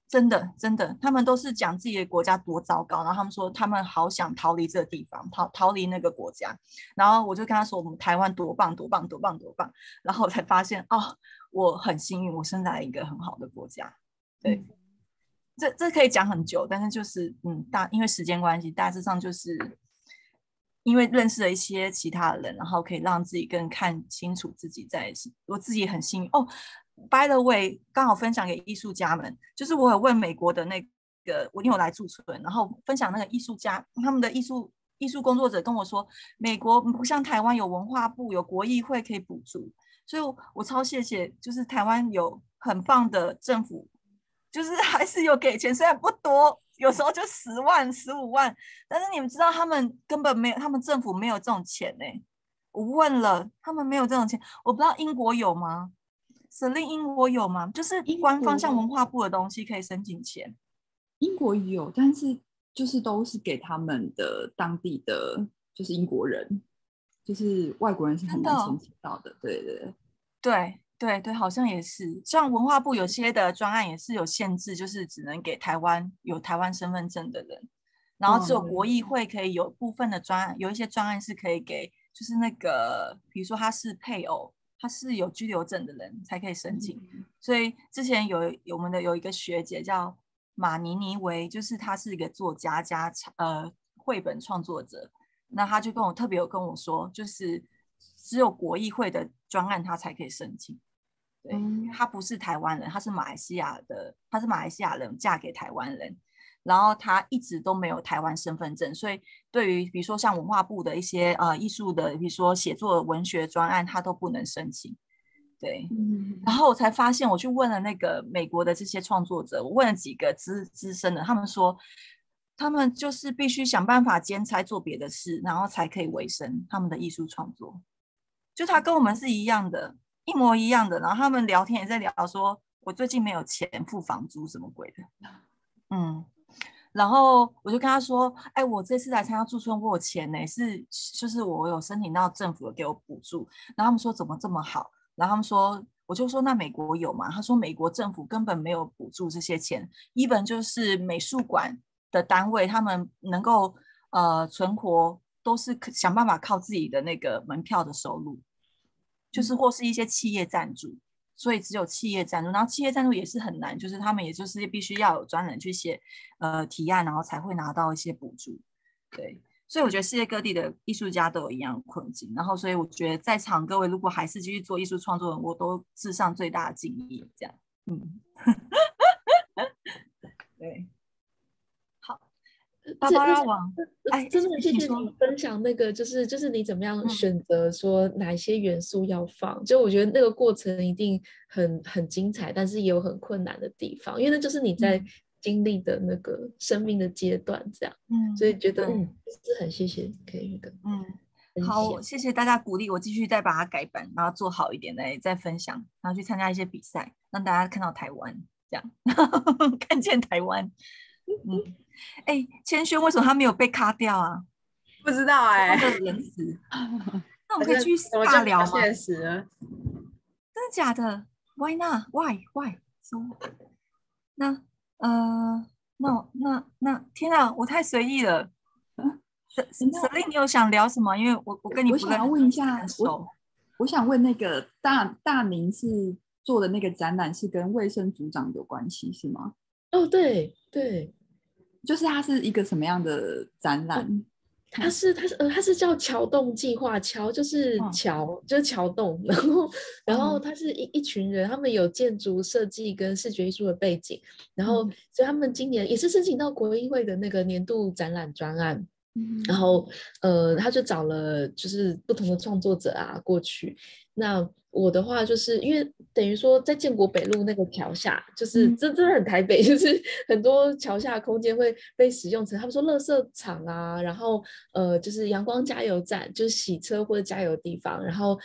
真的，真的，他们都是讲自己的国家多糟糕，然后他们说他们好想逃离这个地方，逃逃离那个国家。然后我就跟他说，我们台湾多棒，多棒，多棒，多棒。然后我才发现，哦，我很幸运，我生在一个很好的国家。对，这这可以讲很久，但是就是嗯，大因为时间关系，大致上就是因为认识了一些其他的人，然后可以让自己更看清楚自己在，我自己很幸运哦。By the way，刚好分享给艺术家们，就是我有问美国的那个，我因为我来驻村，然后分享那个艺术家，他们的艺术艺术工作者跟我说，美国不像台湾有文化部有国议会可以补助，所以我超谢谢，就是台湾有很棒的政府，就是 还是有给钱，虽然不多，有时候就十万、十五万，但是你们知道他们根本没有，他们政府没有这种钱呢。我问了，他们没有这种钱，我不知道英国有吗？指令英国有吗？就是官方像文化部的东西可以申请钱。英国有，但是就是都是给他们的当地的，就是英国人，就是外国人是很难申请到的。对对对对对，好像也是。像文化部有些的专案也是有限制，就是只能给台湾有台湾身份证的人，然后只有国议会可以有部分的专案，有一些专案是可以给，就是那个比如说他是配偶。他是有居留证的人才可以申请。所以之前有我们的有一个学姐叫马尼尼维，就是她是一个作家加呃绘本创作者，那她就跟我特别有跟我说，就是只有国议会的专案他才可以申请。对，他不是台湾人，他是马来西亚的，他是马来西亚人嫁给台湾人。然后他一直都没有台湾身份证，所以对于比如说像文化部的一些呃艺术的，比如说写作文学专案，他都不能申请。对，然后我才发现，我去问了那个美国的这些创作者，我问了几个资资深的，他们说他们就是必须想办法兼差做别的事，然后才可以维生他们的艺术创作。就他跟我们是一样的，一模一样的。然后他们聊天也在聊，说我最近没有钱付房租，什么鬼的，嗯。然后我就跟他说：“哎，我这次来参加驻村，我有钱呢，是就是我有申请到政府给我补助。”然后他们说：“怎么这么好？”然后他们说：“我就说那美国有吗？”他说：“美国政府根本没有补助这些钱，一本就是美术馆的单位，他们能够呃存活都是想办法靠自己的那个门票的收入，就是或是一些企业赞助。”所以只有企业赞助，然后企业赞助也是很难，就是他们也就是必须要有专人去写呃提案，然后才会拿到一些补助。对，所以我觉得世界各地的艺术家都有一样困境。然后，所以我觉得在场各位如果还是继续做艺术创作，我都致上最大的敬意。这样，嗯，对。巴巴拉王，哎，真的谢谢你分享那个，就是就是你怎么样选择说哪些元素要放？就我觉得那个过程一定很很精彩，但是也有很困难的地方，因为那就是你在经历的那个生命的阶段，这样，嗯，所以觉得嗯，是很谢谢可以那个，嗯，好，谢谢大家鼓励我继续再把它改版，然后做好一点来再分享，然后去参加一些比赛，让大家看到台湾，这样 看见台湾，嗯。哎，千轩为什么他没有被卡掉啊？不知道哎，人死。那我们可以去大聊吗？现实，真的假的？Why not？Why？Why？So？那呃，那那那天啊，我太随意了。Selin，你有想聊什么？因为我我跟你我想要问一下，我我想问那个大大明是做的那个展览是跟卫生组长有关系是吗？哦，对对。就是它是一个什么样的展览？它是它是呃它是叫桥洞计划，桥就是桥就是桥洞，然后然后它是一一群人，他们有建筑设计跟视觉艺术的背景，然后所以他们今年也是申请到国艺会的那个年度展览专案。然后，呃，他就找了就是不同的创作者啊过去。那我的话就是因为等于说在建国北路那个桥下，就是真真的很台北，就是很多桥下空间会被使用成他们说垃圾场啊，然后呃就是阳光加油站，就是洗车或者加油的地方，然后。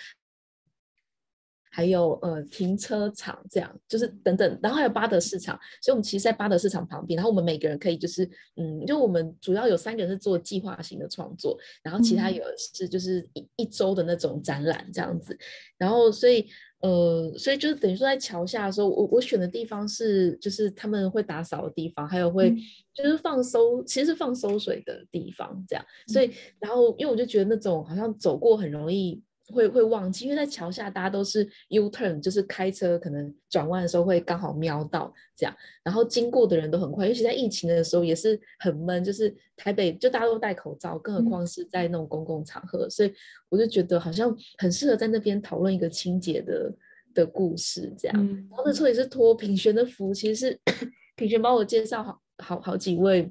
还有呃停车场这样，就是等等，然后还有巴德市场，所以我们其实，在巴德市场旁边，然后我们每个人可以就是，嗯，就我们主要有三个人是做计划型的创作，然后其他有是就是一一周的那种展览这样子，然后所以呃，所以就是等于说在桥下的时候，我我选的地方是就是他们会打扫的地方，还有会就是放收，其实是放收水的地方这样，所以然后因为我就觉得那种好像走过很容易。会会忘记，因为在桥下大家都是 U turn，就是开车可能转弯的时候会刚好瞄到这样，然后经过的人都很快，尤其在疫情的时候也是很闷，就是台北就大家都戴口罩，更何况是在那种公共场合，所以我就觉得好像很适合在那边讨论一个清洁的的故事这样。然后那时候也是托品璇的福，其实是 品璇帮我介绍好好好几位，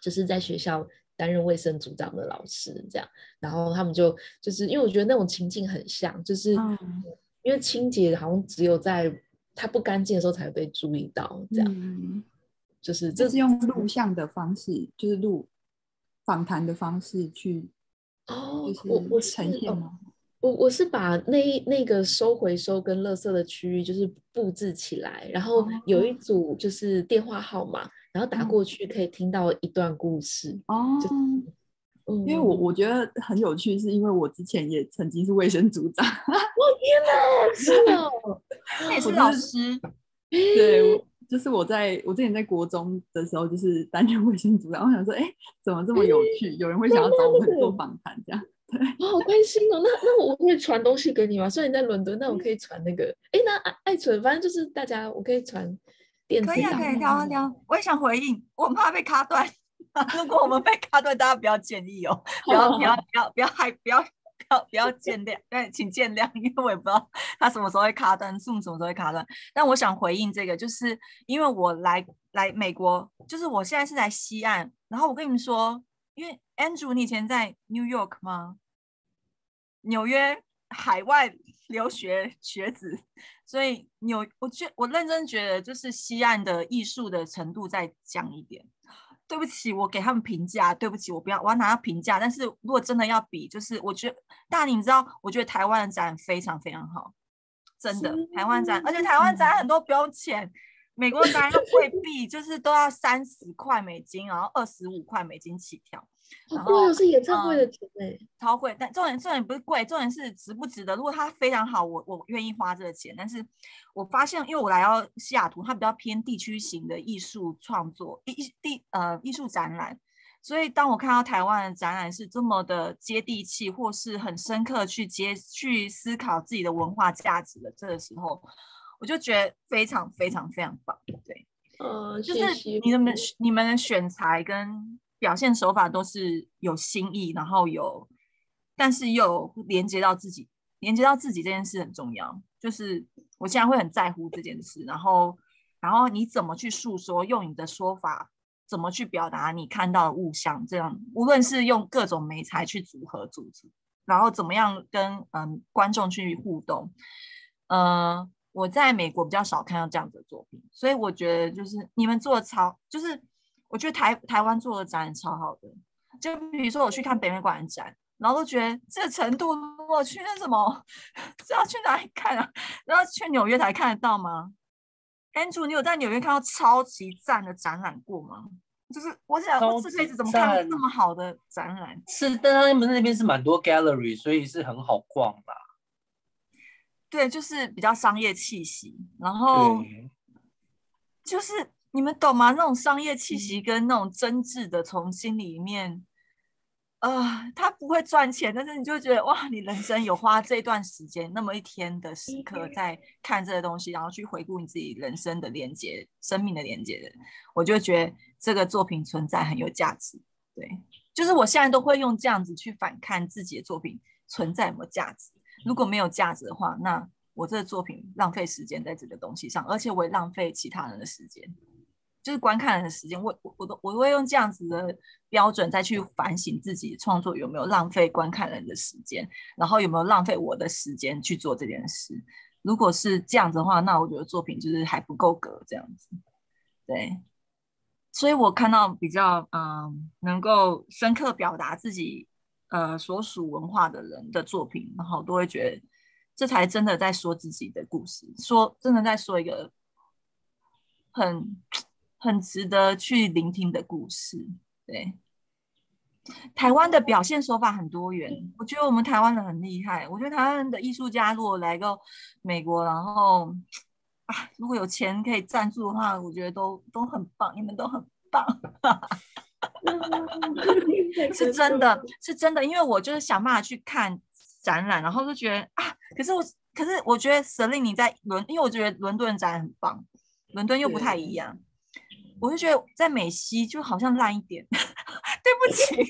就是在学校。担任卫生组长的老师，这样，然后他们就就是因为我觉得那种情境很像，就是因为清洁好像只有在它不干净的时候才会被注意到，这样，就是这是用录像的方式，就是录访谈的方式去哦，我我呈现吗？我我是把那那个收回收跟垃圾的区域就是布置起来，然后有一组就是电话号码。然后打过去可以听到一段故事哦，因为我我觉得很有趣，是因为我之前也曾经是卫生组长。我 天哪，是的，你也是老师？对，就是我在我之前在国中的时候，就是担任卫生组长。我想说，哎，怎么这么有趣？有人会想要找我们做访谈这样？我好开心哦！那那我可以传东西给你吗？虽然你在伦敦，那我可以传那个。哎，那爱爱存，反正就是大家，我可以传电子。可以啊，可以聊啊聊。我也想回应，我怕被卡断。如果我们被卡断，大家不要介意哦，不要不要 不要不要害不要不要不要见谅，对，请见谅，因为我也不知道他什么时候会卡断，送什么时候会卡断。但我想回应这个，就是因为我来来美国，就是我现在是在西岸，然后我跟你们说。因为 Andrew，你以前在 New York 吗？纽约海外留学学子，所以纽，我觉我认真觉得，就是西岸的艺术的程度再降一点。对不起，我给他们评价。对不起，我不要，我要拿到评价。但是如果真的要比，就是我觉得，大你知道，我觉得台湾的展非常非常好，真的，台湾展，而且台湾展很多不用钱。美国展又贵币就是都要三十块美金，然后二十五块美金起跳。好贵，是演唱会的钱哎，超贵。但重点重点不是贵，重点是值不值得。如果它非常好，我我愿意花这个钱。但是我发现，因为我来到西雅图，它比较偏地区型的艺术创作，艺地呃艺术展览。所以当我看到台湾的展览是这么的接地气，或是很深刻去接去思考自己的文化价值的这个时候。我就觉得非常非常非常棒，对，呃，就是你们你们的选材跟表现手法都是有新意，然后有，但是又连接到自己，连接到自己这件事很重要。就是我现在会很在乎这件事，然后，然后你怎么去诉说，用你的说法怎么去表达你看到的物象，这样无论是用各种媒材去组合组织，然后怎么样跟嗯观众去互动，嗯。我在美国比较少看到这样子的作品，所以我觉得就是你们做的超，就是我觉得台台湾做的展超好的。就比如说我去看北美馆的展，然后都觉得这程度，我去那什么，这要去哪里看啊？然后去纽约才看得到吗？Andrew，你有在纽约看到超级赞的展览过吗？就是我想，我这辈子怎么看到那么好的展览？是，但他们那边是蛮多 gallery，所以是很好逛的。对，就是比较商业气息，然后就是你们懂吗？那种商业气息跟那种真挚的从心里面，呃，他不会赚钱，但是你就觉得哇，你人生有花这段时间那么一天的时刻在看这个东西，然后去回顾你自己人生的连接、生命的连接的，我就觉得这个作品存在很有价值。对，就是我现在都会用这样子去反看自己的作品存在有没有价值。如果没有价值的话，那我这个作品浪费时间在这个东西上，而且我也浪费其他人的时间，就是观看人的时间。我我我都我会用这样子的标准再去反省自己创作有没有浪费观看人的时间，然后有没有浪费我的时间去做这件事。如果是这样子的话，那我觉得作品就是还不够格这样子。对，所以我看到比较嗯能够深刻表达自己。呃，所属文化的人的作品，然后都会觉得这才真的在说自己的故事，说真的在说一个很很值得去聆听的故事。对，台湾的表现手法很多元，我觉得我们台湾人很厉害。我觉得台湾的艺术家如果来个美国，然后啊，如果有钱可以赞助的话，我觉得都都很棒，你们都很棒。是真的，是真的，因为我就是想办法去看展览，然后就觉得啊，可是我，可是我觉得 Selin 你在伦，因为我觉得伦敦展很棒，伦敦又不太一样，我就觉得在美西就好像烂一点，对不起，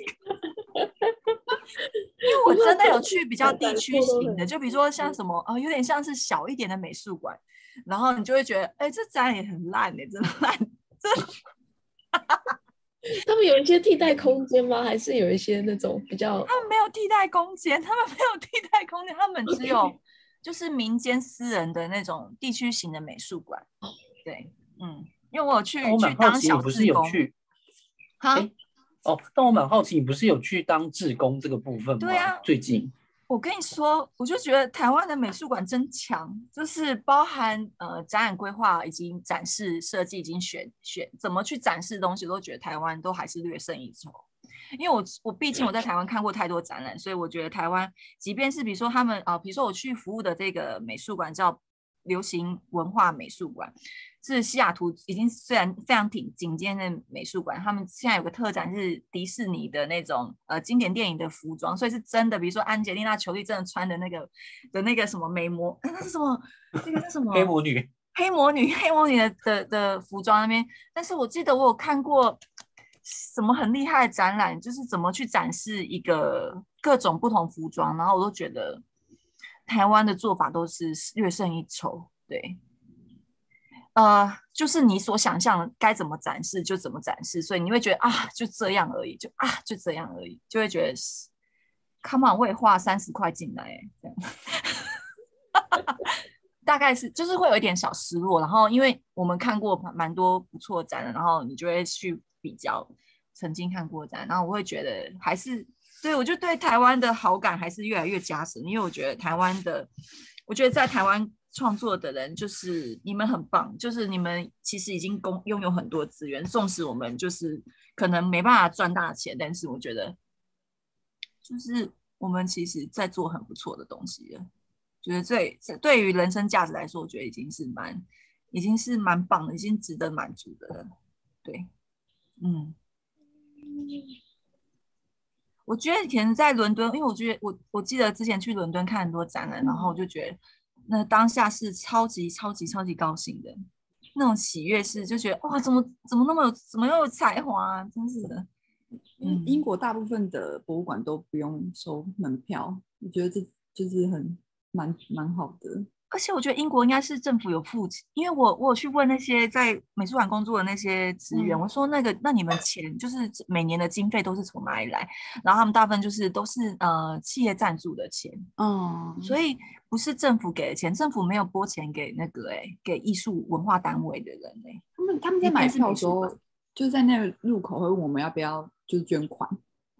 因为我真的有去比较地区型的，就比如说像什么啊，有点像是小一点的美术馆，然后你就会觉得，哎，这展也很烂哎，真的烂，真。他们有一些替代空间吗？还是有一些那种比较？他们没有替代空间，他们没有替代空间，他们只有就是民间私人的那种地区型的美术馆。对，嗯，因为我有去去当小志工。哈？哦，但我蛮好奇，你不是有去当志工这个部分吗？对啊，最近。我跟你说，我就觉得台湾的美术馆真强，就是包含呃展览规划以及展示设计，已经选选怎么去展示东西，都觉得台湾都还是略胜一筹。因为我我毕竟我在台湾看过太多展览，所以我觉得台湾，即便是比如说他们啊，比如说我去服务的这个美术馆叫流行文化美术馆，是西雅图已经虽然非常挺顶尖的美术馆，他们现在有个特展是迪士尼的那种呃经典电影的服装，所以是真的，比如说安吉丽娜·裘丽真的穿的那个的那个什么美魔，那是什么？那个是什么？黑魔女。黑魔女，黑魔女的的的服装那边，但是我记得我有看过什么很厉害的展览，就是怎么去展示一个各种不同服装，然后我都觉得台湾的做法都是略胜一筹，对，呃，就是你所想象该怎么展示就怎么展示，所以你会觉得啊，就这样而已，就啊，就这样而已，就会觉得是，Come on，我也花三十块进来，这样。大概是就是会有一点小失落，然后因为我们看过蛮多不错的展，然后你就会去比较曾经看过展，然后我会觉得还是对我就对台湾的好感还是越来越加深，因为我觉得台湾的，我觉得在台湾创作的人就是你们很棒，就是你们其实已经拥拥有很多资源，纵使我们就是可能没办法赚大钱，但是我觉得就是我们其实在做很不错的东西了。觉得这这对于人生价值来说，我觉得已经是蛮，已经是蛮棒的，已经值得满足的了。对，嗯，我觉得可能在伦敦，因为我觉得我我记得之前去伦敦看很多展览，然后我就觉得那当下是超级超级超级高兴的，那种喜悦是就觉得哇，怎么怎么那么有怎么又有才华，真是的。嗯，英国大部分的博物馆都不用收门票，我觉得这就是很。蛮蛮好的，而且我觉得英国应该是政府有付，因为我我有去问那些在美术馆工作的那些职员，我说那个那你们钱就是每年的经费都是从哪里来？然后他们大部分就是都是呃企业赞助的钱，嗯，所以不是政府给的钱，政府没有拨钱给那个哎给艺术文化单位的人哎，他们他们在买票的时候就在那个入口会问我们要不要就是捐款。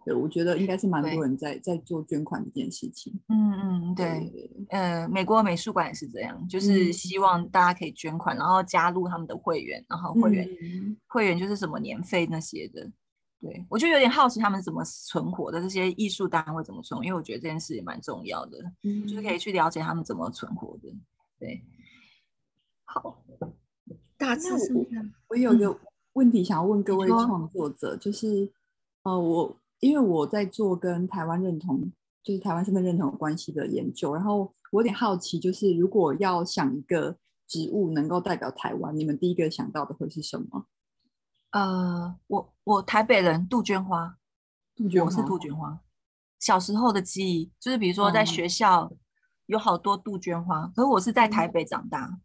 对，我觉得应该是蛮多人在在做捐款这件事情。嗯嗯，对，呃，美国美术馆也是这样，就是希望大家可以捐款，然后加入他们的会员，然后会员会员就是什么年费那些的。对我就有点好奇他们怎么存活的，这些艺术单位怎么存？因为我觉得这件事也蛮重要的，就是可以去了解他们怎么存活的。对，好，大致是这样。我有一个问题想要问各位创作者，就是呃，我。因为我在做跟台湾认同，就是台湾身份认同关系的研究，然后我有点好奇，就是如果要想一个植物能够代表台湾，你们第一个想到的会是什么？呃，我我台北人，杜鹃花，杜鹃花，我是杜鹃花。小时候的记忆就是，比如说在学校有好多杜鹃花，可是我是在台北长大。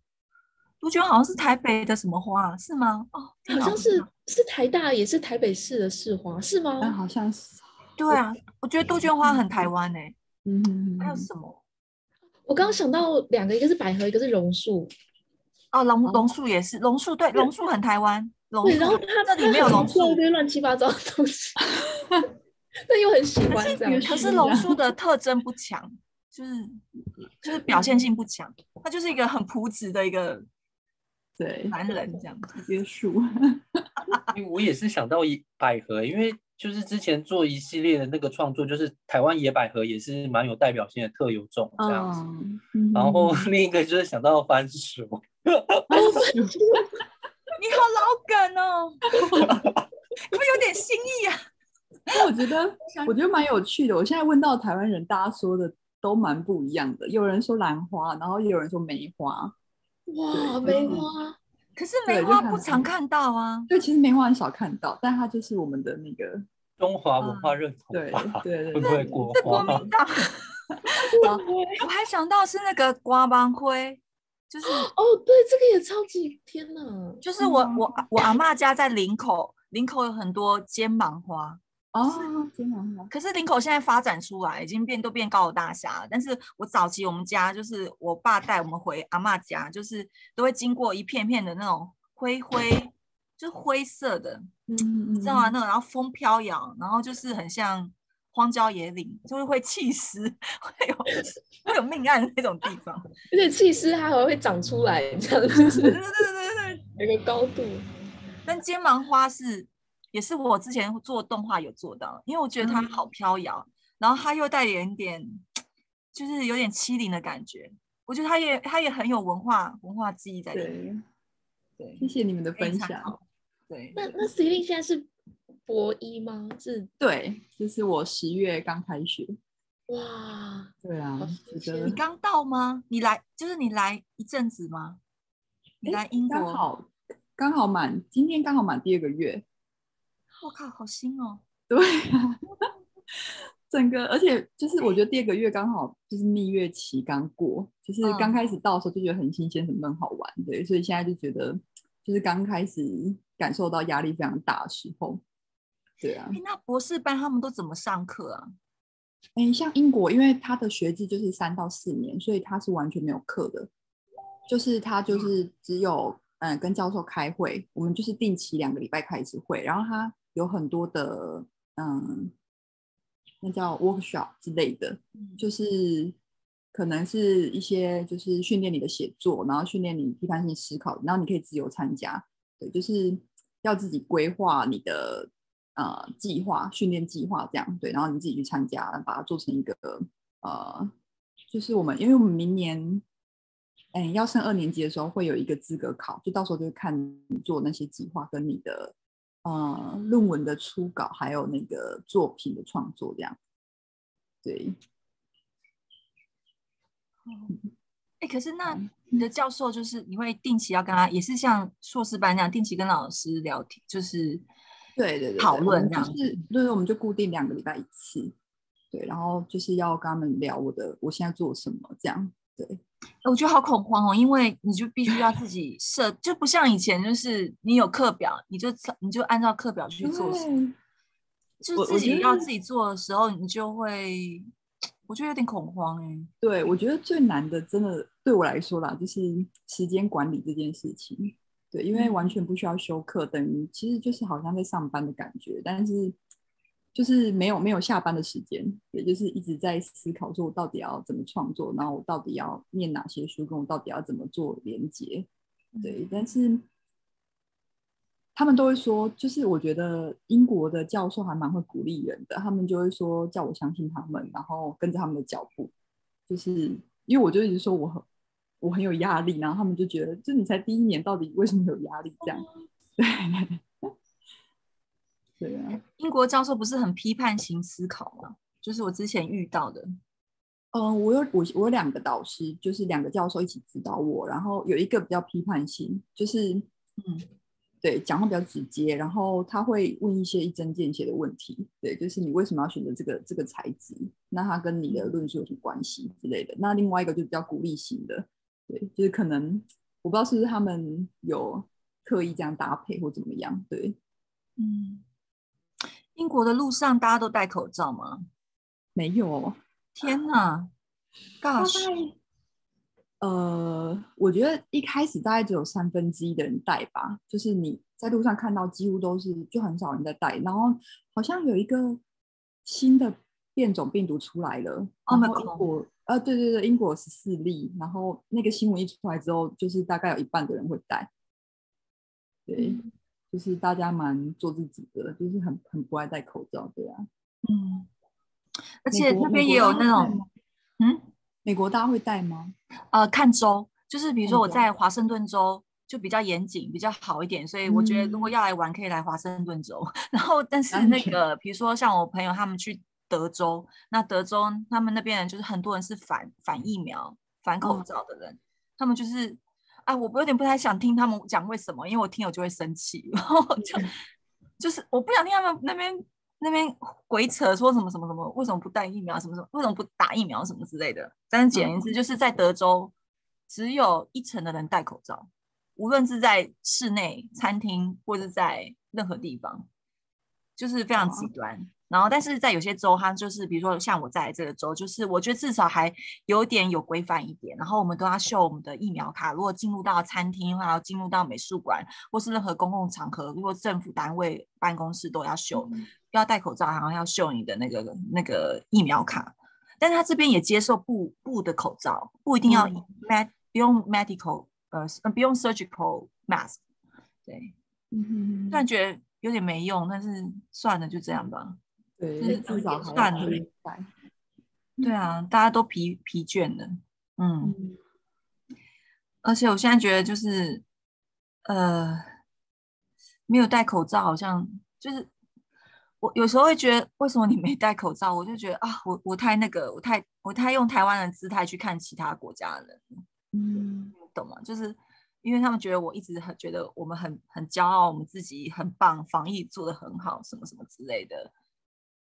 杜鹃好像是台北的什么花是吗？哦，好像是是台大也是台北市的市花是吗？好像是。对啊，我觉得杜鹃花很台湾呢。嗯，还有什么？我刚刚想到两个，一个是百合，一个是榕树。哦，榕榕树也是榕树，对，榕树很台湾。对，然后它这里没有榕树，一堆乱七八糟的东西。但又很喜欢这样。可是榕树的特征不强，就是就是表现性不强，它就是一个很朴质的一个。对，男人这样约束。因为我也是想到一百合，因为就是之前做一系列的那个创作，就是台湾野百合也是蛮有代表性的特有种这样子。然后另一个就是想到番薯。你好老梗哦，你们有点新意啊。我觉得我觉得蛮有趣的。我现在问到台湾人，大家说的都蛮不一样的。有人说兰花，然后也有人说梅花。哇，梅花！可是梅花不常看到啊。对，其实梅花很少看到，但它就是我们的那个中华文化认同。对对对，会国国民 党。我还想到是那个瓜帮灰，就是哦，对，这个也超级天哪！就是我我我阿妈家在林口，林口有很多尖芒花。哦。可是林口现在发展出来，已经变都变高楼大厦了。但是我早期我们家就是我爸带我们回阿妈家，就是都会经过一片片的那种灰灰，就灰色的，嗯，知道吗？那种然后风飘摇，然后就是很像荒郊野岭，就是会弃尸，会有会有命案那种地方。而且弃尸它还会长出来，这样子。对对对对对，有个高度。但肩芒花是。也是我之前做动画有做到，因为我觉得它好飘摇，然后它又带点点，就是有点欺凌的感觉。我觉得它也它也很有文化文化记忆在里面。对，谢谢你们的分享。对，那那 c e l i n e 现在是博一吗？是，对，就是我十月刚开学。哇，对啊，你刚到吗？你来就是你来一阵子吗？你来英国刚好刚好满，今天刚好满第二个月。我靠，好新哦！对啊，整个而且就是我觉得第二个月刚好就是蜜月期刚过，就是刚开始到的时候就觉得很新鲜、很好玩，对，所以现在就觉得就是刚开始感受到压力非常大的时候。对啊，那博士班他们都怎么上课啊？哎，像英国，因为他的学制就是三到四年，所以他是完全没有课的，就是他就是只有嗯跟教授开会，我们就是定期两个礼拜开一次会，然后它有很多的嗯，那叫 workshop 之类的，就是可能是一些就是训练你的写作，然后训练你批判性思考，然后你可以自由参加，对，就是要自己规划你的。呃，计划训练计划这样对，然后你自己去参加，把它做成一个呃，就是我们，因为我们明年，哎，要升二年级的时候会有一个资格考，就到时候就看你做那些计划跟你的呃论文的初稿，还有那个作品的创作这样。对。哎，可是那你的教授就是你会定期要跟他，也是像硕士班那样定期跟老师聊天，就是。对对对，讨论这样子，对，我们就固定两个礼拜一次，对，然后就是要跟他们聊我的我现在做什么这样，对，我觉得好恐慌哦，因为你就必须要自己设，就不像以前，就是你有课表，你就你就按照课表去做，就自己要自己做的时候，你就会，我觉得有点恐慌哎。对，我觉得最难的，真的对我来说啦，就是时间管理这件事情。对，因为完全不需要休课，等于其实就是好像在上班的感觉，但是就是没有没有下班的时间，也就是一直在思考说我到底要怎么创作，然后我到底要念哪些书，跟我到底要怎么做连接。对，但是他们都会说，就是我觉得英国的教授还蛮会鼓励人的，他们就会说叫我相信他们，然后跟着他们的脚步，就是因为我就一直说我很。我很有压力，然后他们就觉得，就你才第一年，到底为什么有压力？这样，对，对啊。英国教授不是很批判型思考吗？就是我之前遇到的。嗯，我有我我有两个导师，就是两个教授一起指导我，然后有一个比较批判性，就是嗯，对，讲话比较直接，然后他会问一些一针见血的问题，对，就是你为什么要选择这个这个材质？那它跟你的论述有什么关系之类的？那另外一个就比较鼓励型的。对，就是可能我不知道是不是他们有刻意这样搭配或怎么样。对，嗯，英国的路上大家都戴口罩吗？没有。天哪！Gosh，呃，我觉得一开始大概只有三分之一的人戴吧，就是你在路上看到几乎都是，就很少人在戴。然后好像有一个新的变种病毒出来了，然后英国。呃，对对对，英国十四例，然后那个新闻一出来之后，就是大概有一半的人会戴，对，就是大家蛮做自己的，就是很很不爱戴口罩，对啊，嗯，而且那边也有那种，嗯，美国大家会戴吗？呃，看州，就是比如说我在华盛顿州就比较严谨，比较好一点，所以我觉得如果要来玩，可以来华盛顿州。然后，但是那个比如说像我朋友他们去。德州，那德州他们那边人就是很多人是反反疫苗、反口罩的人，他们就是，啊，我有点不太想听他们讲为什么，因为我听了就会生气，然后就就是我不想听他们那边那边鬼扯说什么什么什么，为什么不带疫苗，什么什么，为什么不打疫苗什么之类的。但是简言之，就是在德州，只有一成的人戴口罩，无论是在室内、餐厅或者在任何地方，就是非常极端。然后，但是在有些州，它就是比如说像我在这个州，就是我觉得至少还有点有规范一点。然后我们都要秀我们的疫苗卡，如果进入到餐厅，或要进入到美术馆，或是任何公共场合，如果政府单位办公室都要秀，要戴口罩，然后要秀你的那个那个疫苗卡。但是他这边也接受布布的口罩，不一定要 med 不用 medical 呃不用 surgical mask。对，嗯，突然觉得有点没用，但是算了，就这样吧。对，至少算了。对啊，大家都疲疲倦了，嗯。而且我现在觉得，就是呃，没有戴口罩，好像就是我有时候会觉得，为什么你没戴口罩？我就觉得啊，我我太那个，我太我太用台湾的姿态去看其他国家的人，嗯，懂吗？就是因为他们觉得我一直很觉得我们很很骄傲，我们自己很棒，防疫做得很好，什么什么之类的。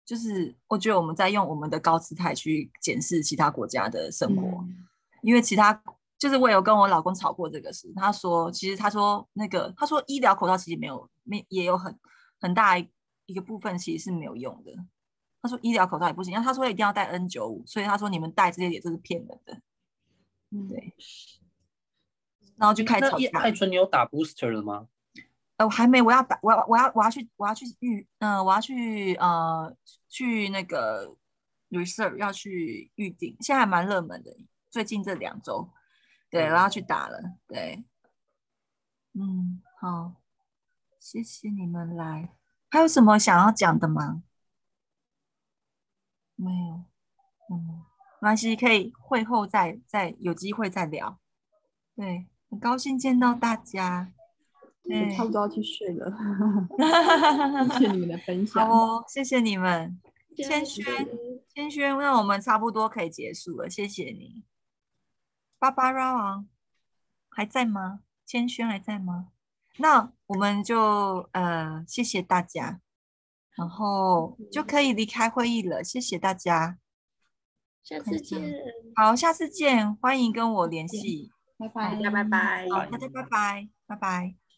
就是我觉得我们在用我们的高姿态去检视其他国家的生活，因为其他。就是我有跟我老公吵过这个事，他说其实他说那个他说医疗口罩其实没有没也有很很大一个部分其实是没有用的。他说医疗口罩也不行，然后他说一定要戴 N 九五，所以他说你们戴这些也都是骗人的。嗯，对。然后就开始吵架。艾春，你有打 booster 了吗？呃，我还没，我要打，我要我要我要去我要去预，嗯，我要去呃去那个 research 要去预定，现在还蛮热门的，最近这两周。对，我要去打了。对，嗯，好，谢谢你们来。还有什么想要讲的吗？没有，嗯，没关系，可以会后再再有机会再聊。对，很高兴见到大家。对，差不多要去睡了。谢谢你们的分享。好哦，谢谢你们。千轩，千轩，那我们差不多可以结束了。谢谢你。芭芭拉王还在吗？千轩还在吗？那我们就呃谢谢大家，然后就可以离开会议了。谢谢大家，下次见。好，下次见，欢迎跟我联系。拜拜，大家拜拜。好，大家拜拜，拜拜。